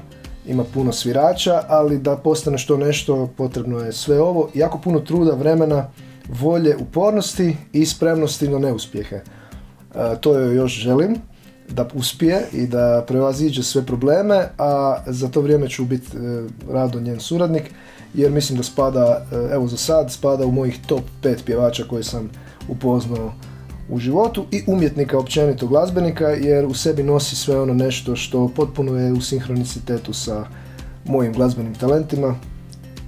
ima puno svirača, ali da postane što nešto potrebno je sve ovo, jako puno truda, vremena, volje, upornosti i spremnosti na neuspjehe. E, to joj još želim, da uspije i da prevaziđe sve probleme, a za to vrijeme ću biti e, rado njen suradnik, jer mislim da spada, e, evo za sad, spada u mojih top 5 pjevača koje sam upoznao u životu i umjetnika općenito glazbenika, jer u sebi nosi sve ono nešto što potpuno je u sinhronicitetu sa mojim glazbenim talentima.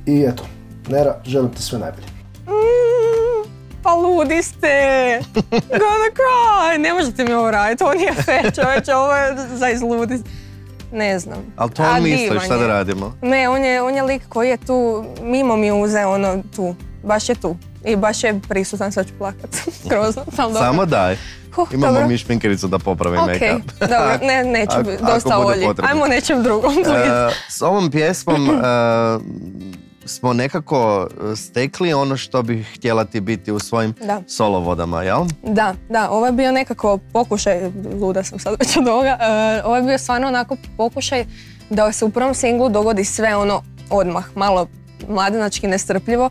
I eto, Nera, želim ti sve najbolje. Pa ludi ste! Gonna cry! Ne možete mi ovo raditi, ovo nije fair čovječe, ovo je za izludit. Ne znam. Ali to on misli, divan šta da radimo? Ne, on je, on je lik koji je tu mimo mjuze, ono tu. Baš je tu. I baš je prisutan, sad ću plakat. Grozno. Samo daj. Huh, Imamo dobro. mi šminkericu da popravi Ok, make-up. dobro, ne, neću, Ako- ako dosta bude olji. potrebno. Ajmo nečem drugom, please. E, s ovom pjesmom e, smo nekako stekli ono što bi htjela ti biti u svojim Da. solo vodama, jel? Da, da, ovo je bio nekako pokušaj, luda sam sad već od ovoga, e, ovo je bio stvarno onako pokušaj da se u prvom singlu dogodi sve ono odmah, malo mladenački nestrpljivo,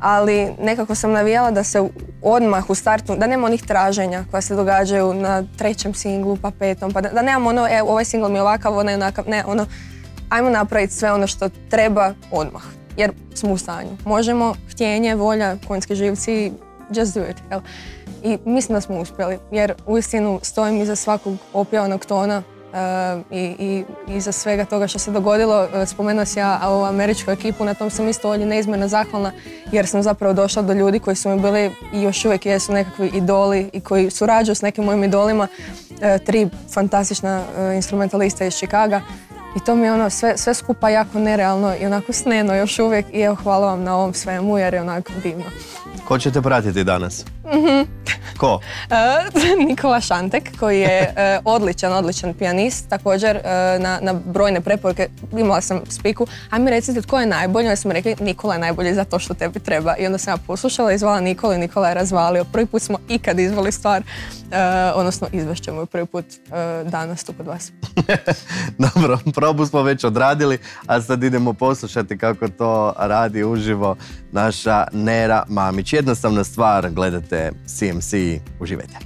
ali nekako sam navijala da se odmah u startu, da nema onih traženja koja se događaju na trećem singlu pa petom, pa da, da nemamo ono, e, ovaj singl mi je ovakav, onaj onakav, ne, ono, ajmo napraviti sve ono što treba odmah, jer smo u stanju. Možemo, htjenje, volja, konjski živci, just do it, jel? I mislim da smo uspjeli, jer uistinu stojim iza svakog opjevanog tona i, i iza svega toga što se dogodilo. E, Spomenuo si ja ovu američku ekipu, na tom sam isto ovdje neizmjerno zahvalna, jer sam zapravo došla do ljudi koji su mi bili i još uvijek jesu nekakvi idoli i koji surađuju s nekim mojim idolima. E, tri fantastična e, instrumentalista iz Chicaga. I to mi je ono sve, sve skupa jako nerealno i onako sneno još uvijek i evo hvala vam na ovom svemu jer je onako divno. Ko će te pratiti danas? Ko? E, Nikola Šantek koji je e, odličan, odličan pijanist. Također e, na, na brojne preporuke imala sam spiku. A mi recite tko je najbolji? Onda smo rekli Nikola je najbolji za to što tebi treba. I onda sam ja poslušala i zvala Nikola i Nikola je razvalio. Prvi put smo ikad izvali stvar, odnosno izvešćemo ju prvi put danas tu kod vas. Dobro, probu smo već odradili, a sad idemo poslušati kako to radi uživo naša Nera Mamić. Jednostavna stvar, gledate CMC, uživajte.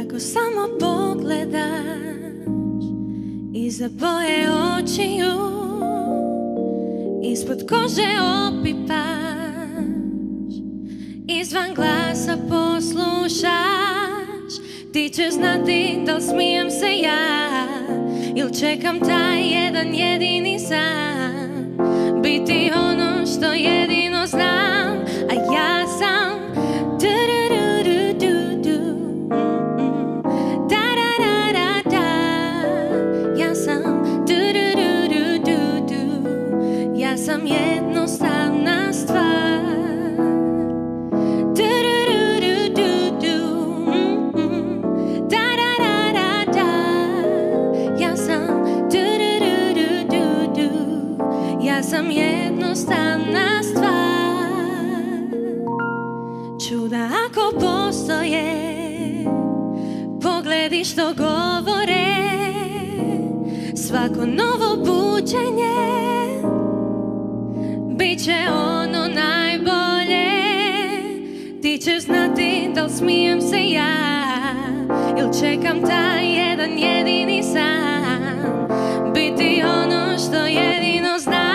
Ako samo pogledaš Iza boje očiju Ispod kože opipaš Izvan glasa poslušaš Ti ćeš znati da li smijem se ja Il čekam taj jedan jedini san. Biti ono što jedino znam postoje Pogledi što govore. Svako novo buđenje Biće ono najbolje. Ti ćeš znati da li smijem se ja Il čekam taj jedan jedini san. Biti ono što jedino znam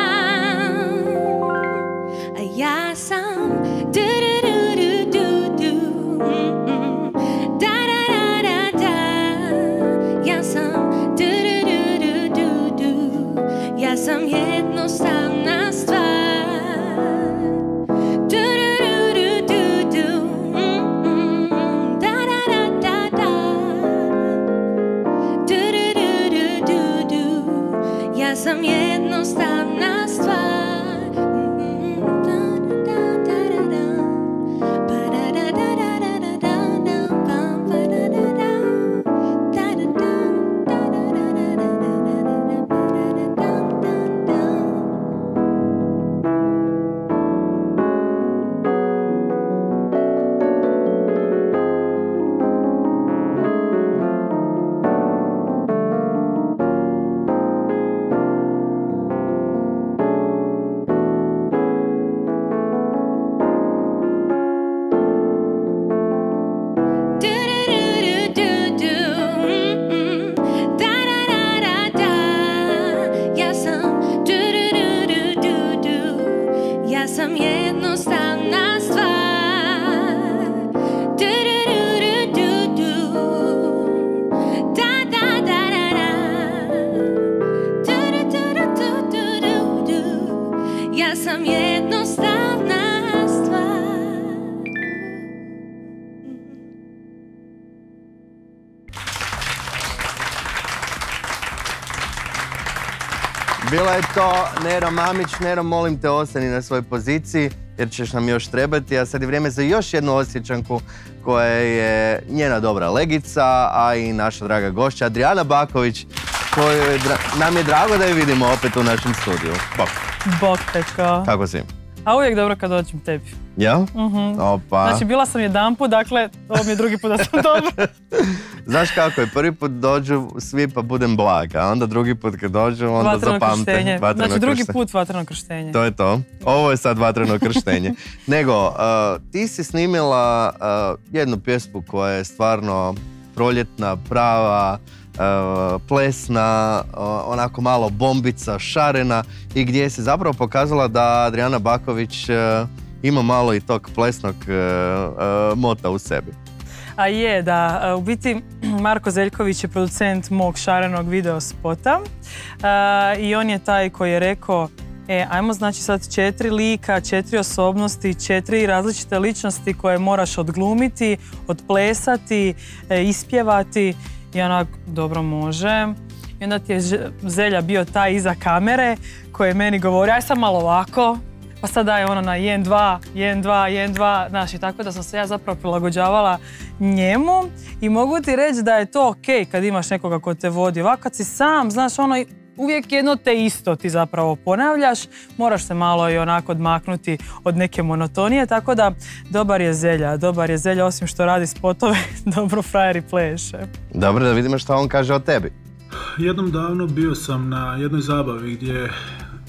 je to Nero Mamić. Nero, molim te ostani na svojoj poziciji jer ćeš nam još trebati. A sad je vrijeme za još jednu osjećanku koja je njena dobra legica, a i naša draga gošća Adriana Baković koju je nam je drago da je vidimo opet u našem studiju. Bok. Bok, Pečko. Kako si? A uvijek dobro kad dođem tebi. Ja? Mhm. Opa. Znači, bila sam jedan put, dakle, ovo mi je drugi put da sam dobro. Znaš kako je, prvi put dođu svi pa budem blag, a onda drugi put kad dođu onda Vatreno zapamte. krštenje. vatreno Znači, drugi krštenje. put vatreno krštenje. To je to. Ovo je sad vatreno krštenje. Nego, uh, ti si snimila uh, jednu pjesmu koja je stvarno proljetna, prava, uh, plesna, uh, onako malo bombica, šarena i gdje se zapravo pokazala da Adriana Baković uh, ima malo i tog plesnog mota u sebi. A je, da, a, u biti Marko Zeljković je producent mog šarenog video spota a, i on je taj koji je rekao E, ajmo znači sad četiri lika, četiri osobnosti, četiri različite ličnosti koje moraš odglumiti, odplesati, e, ispjevati i onak, dobro može. I onda ti je Zelja bio taj iza kamere koji je meni govori, aj sad malo ovako, pa sad daje ono na 1, 2, 1, 2, 1, 2, znaš, i tako da sam se ja zapravo prilagođavala njemu i mogu ti reći da je to ok kad imaš nekoga ko te vodi. Ovako kad si sam, znaš, ono, uvijek jedno te isto ti zapravo ponavljaš, moraš se malo i onako odmaknuti od neke monotonije, tako da dobar je Zelja, dobar je Zelja, osim što radi spotove, dobro frajer i pleše. Dobro, da vidimo što on kaže o tebi. Jednom davno bio sam na jednoj zabavi gdje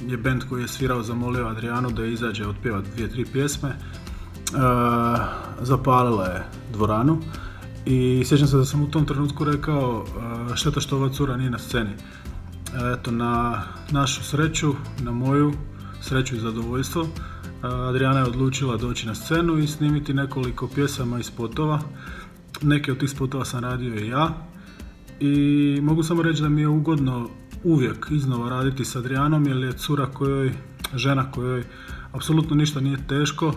je band koji je svirao zamolio Adrianu da izađe otpjeva dvije, tri pjesme. E, zapalila je dvoranu i sjećam se da sam u tom trenutku rekao e, šteta što ova cura nije na sceni. Eto, na našu sreću, na moju sreću i zadovoljstvo, e, Adriana je odlučila doći na scenu i snimiti nekoliko pjesama i spotova. Neke od tih spotova sam radio i ja, i mogu samo reći da mi je ugodno uvijek iznova raditi s Adrianom jer je cura kojoj, žena kojoj apsolutno ništa nije teško,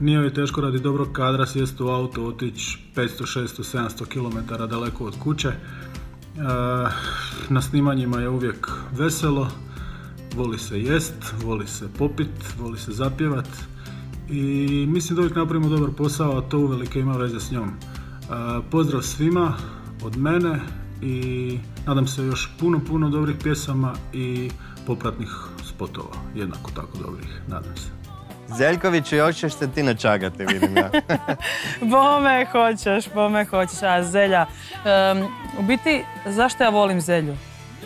nije joj teško radi dobrog kadra sjesti u auto, otići 500, 600, 700 km daleko od kuće. E, na snimanjima je uvijek veselo, voli se jest, voli se popit, voli se zapjevat i mislim da uvijek napravimo dobar posao, a to uvelike ima veze s njom. E, pozdrav svima od mene i nadam se još puno, puno dobrih pjesama i popratnih spotova, jednako tako dobrih, nadam se. Zeljković, još ćeš se ti načagati, vidim ja. Bome hoćeš, bome hoćeš, a Zelja. em, u biti, zašto ja volim Zelju?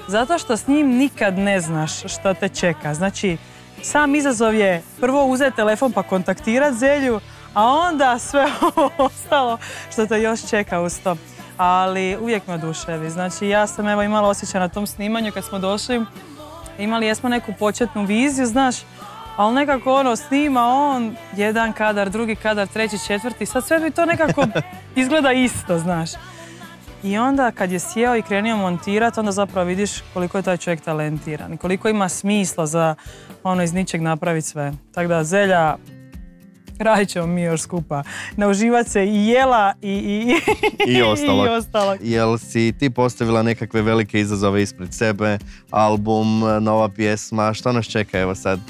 Zato što s njim nikad ne znaš što te čeka. Znači, sam izazov je prvo uzeti telefon pa kontaktirat Zelju, a onda sve ovo ostalo što te još čeka uz to. Ali uvijek me oduševi. Znači, ja sam evo imala osjećaj na tom snimanju kad smo došli. Imali jesmo neku početnu viziju, znaš, ali nekako ono snima on jedan kadar, drugi kadar, treći, četvrti, sad sve mi to nekako izgleda isto, znaš. I onda kad je sjeo i krenio montirati, onda zapravo vidiš koliko je taj čovjek talentiran i koliko ima smisla za ono iz ničeg napraviti sve. Tako da Zelja, radit ćemo mi još skupa. Nauživat se i jela i, i, I ostalog. i ostalog. Jel si ti postavila nekakve velike izazove ispred sebe, album, nova pjesma, što nas čeka evo sad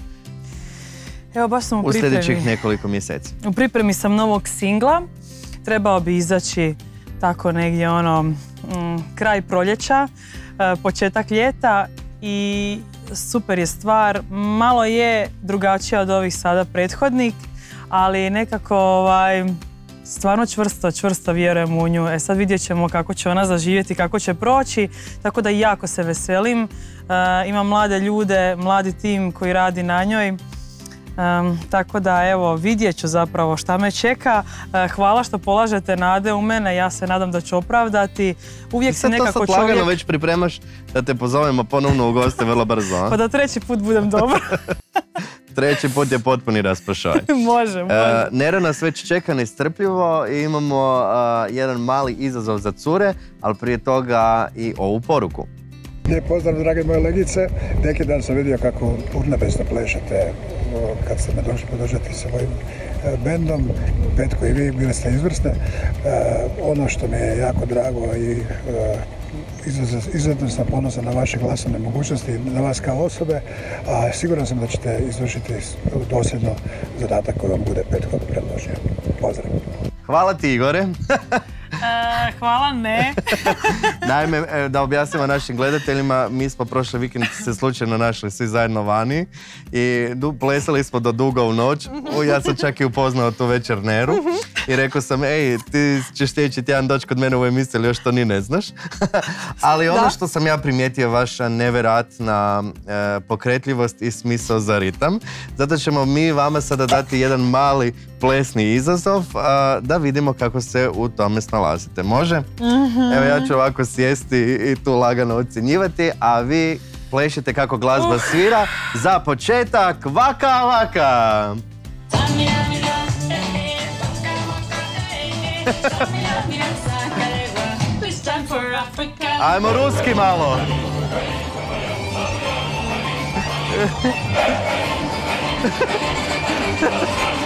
Evo baš sam u u sljedećih pripremi. nekoliko mjeseci? U pripremi sam novog singla. Trebao bi izaći tako negdje ono mm, kraj proljeća, e, početak ljeta i super je stvar. Malo je drugačija od ovih sada prethodnih, ali nekako ovaj, stvarno čvrsto, čvrsto vjerujem u nju. E sad vidjet ćemo kako će ona zaživjeti, kako će proći, tako da jako se veselim. E, imam mlade ljude, mladi tim koji radi na njoj. Em, tako da evo vidjet ću zapravo šta me čeka. E, hvala što polažete nade u mene, ja se nadam da ću opravdati. Uvijek si sad to nekako sad lagano čovjek... već pripremaš da te pozovemo ponovno u goste vrlo brzo, a? Pa da treći put budem dobro. Treći put je potpuni raspršaj. može, može. E, Nero nas već čeka nestrpljivo i imamo e, jedan mali izazov za cure, ali prije toga i ovu poruku. Lijep pozdrav, drage moje legice. Neki dan sam vidio kako urnebesno plešete kad ste me došli podržati sa mojim e, bendom. Petko i vi bili ste izvrsne. Ono što mi je jako drago i izuzetno sam ponosan na vaše glasovne mogućnosti, na vas kao osobe, a siguran sam da ćete izvršiti dosljedno zadatak koji vam bude Petko predložio. Pozdrav! Hvala ti Igore. E, hvala, ne. Naime, e, da objasnimo našim gledateljima, mi smo prošli vikend se slučajno našli svi zajedno vani i du, plesali smo do dugo u noć. Ja sam čak i upoznao tu večer Neru i rekao sam, ej, ti ćeš sljedeći tjedan doći kod mene u emisiju, ali još to ni ne znaš. ali ono Da. što sam ja primijetio je vaša nevjerojatna e, pokretljivost i smisao za ritam. Zato ćemo mi vama sada dati jedan mali plesni izazov a, da vidimo kako se u tome snalazite. Može? Mhm. Evo ja ću ovako sjesti i tu lagano ocjenjivati, a vi plešite kako glazba svira. Za početak, vaka vaka! Ajmo ruski malo!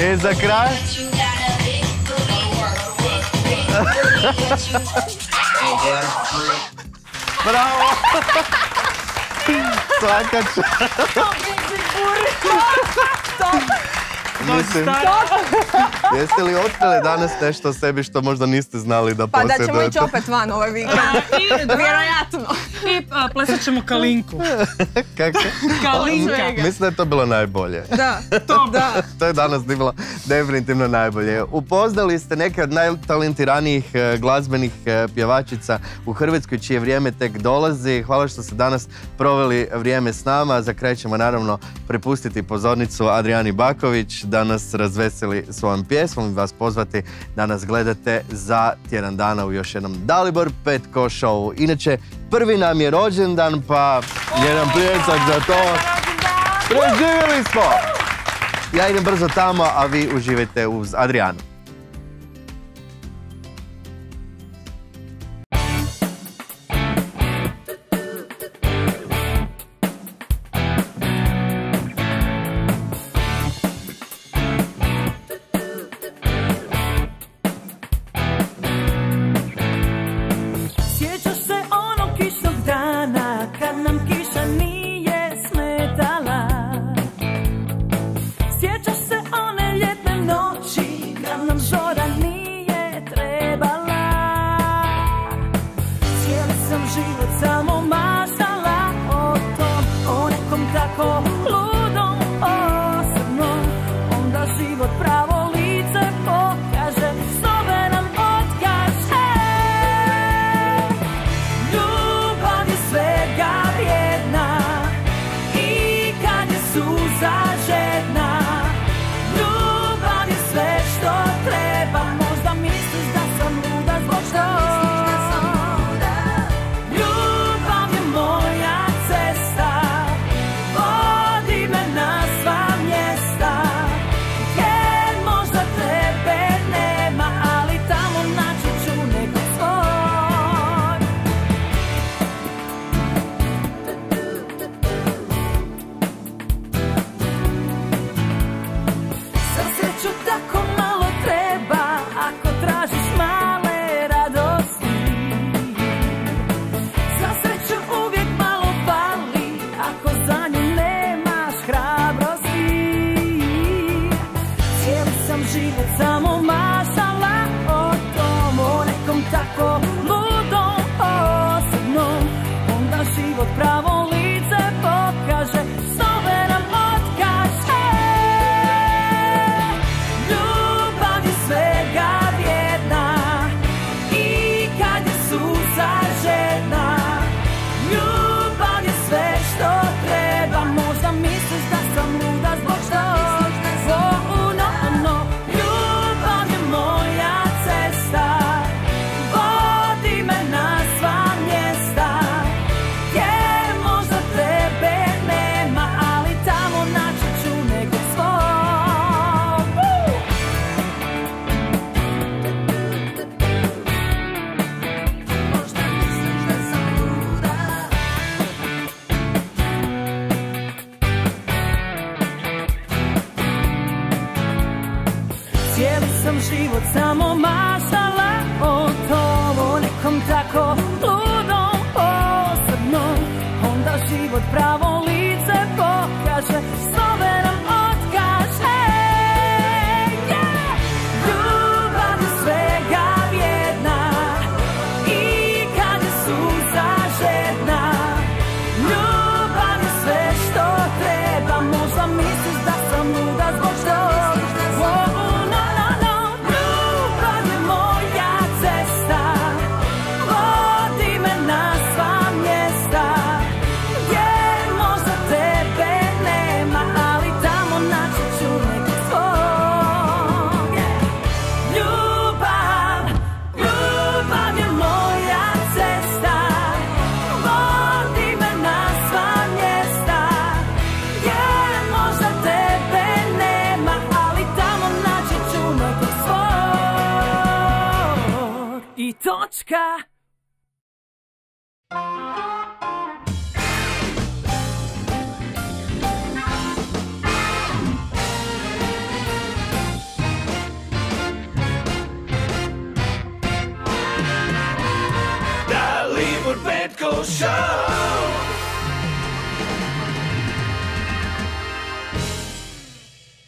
I za kraj? Bravo! Svaka čast. Mislim, jeste li otkrili danas nešto o sebi što možda niste znali da Pa da ćemo posjedujete? ići opet van ovaj vikend. Vjerojatno. I plesat ćemo kalinku. Kako? Kalinka. Mislim da je to bilo najbolje. Da, da. to je danas bilo definitivno najbolje. Upoznali ste neke od najtalentiranijih e, glazbenih e, pjevačica u Hrvatskoj čije vrijeme tek dolazi. Hvala što ste danas proveli vrijeme s nama. Za kraj ćemo naravno prepustiti pozornicu Adriani Baković da nas razveseli svojom pjesmom i vas pozvati da nas gledate za tjedan dana u još jednom Dalibor Petko show. Inače, prvi nam je rođendan, pa jedan pljesak za to. Preživjeli smo! Ja idem brzo tamo, a vi uživajte uz Adrianu.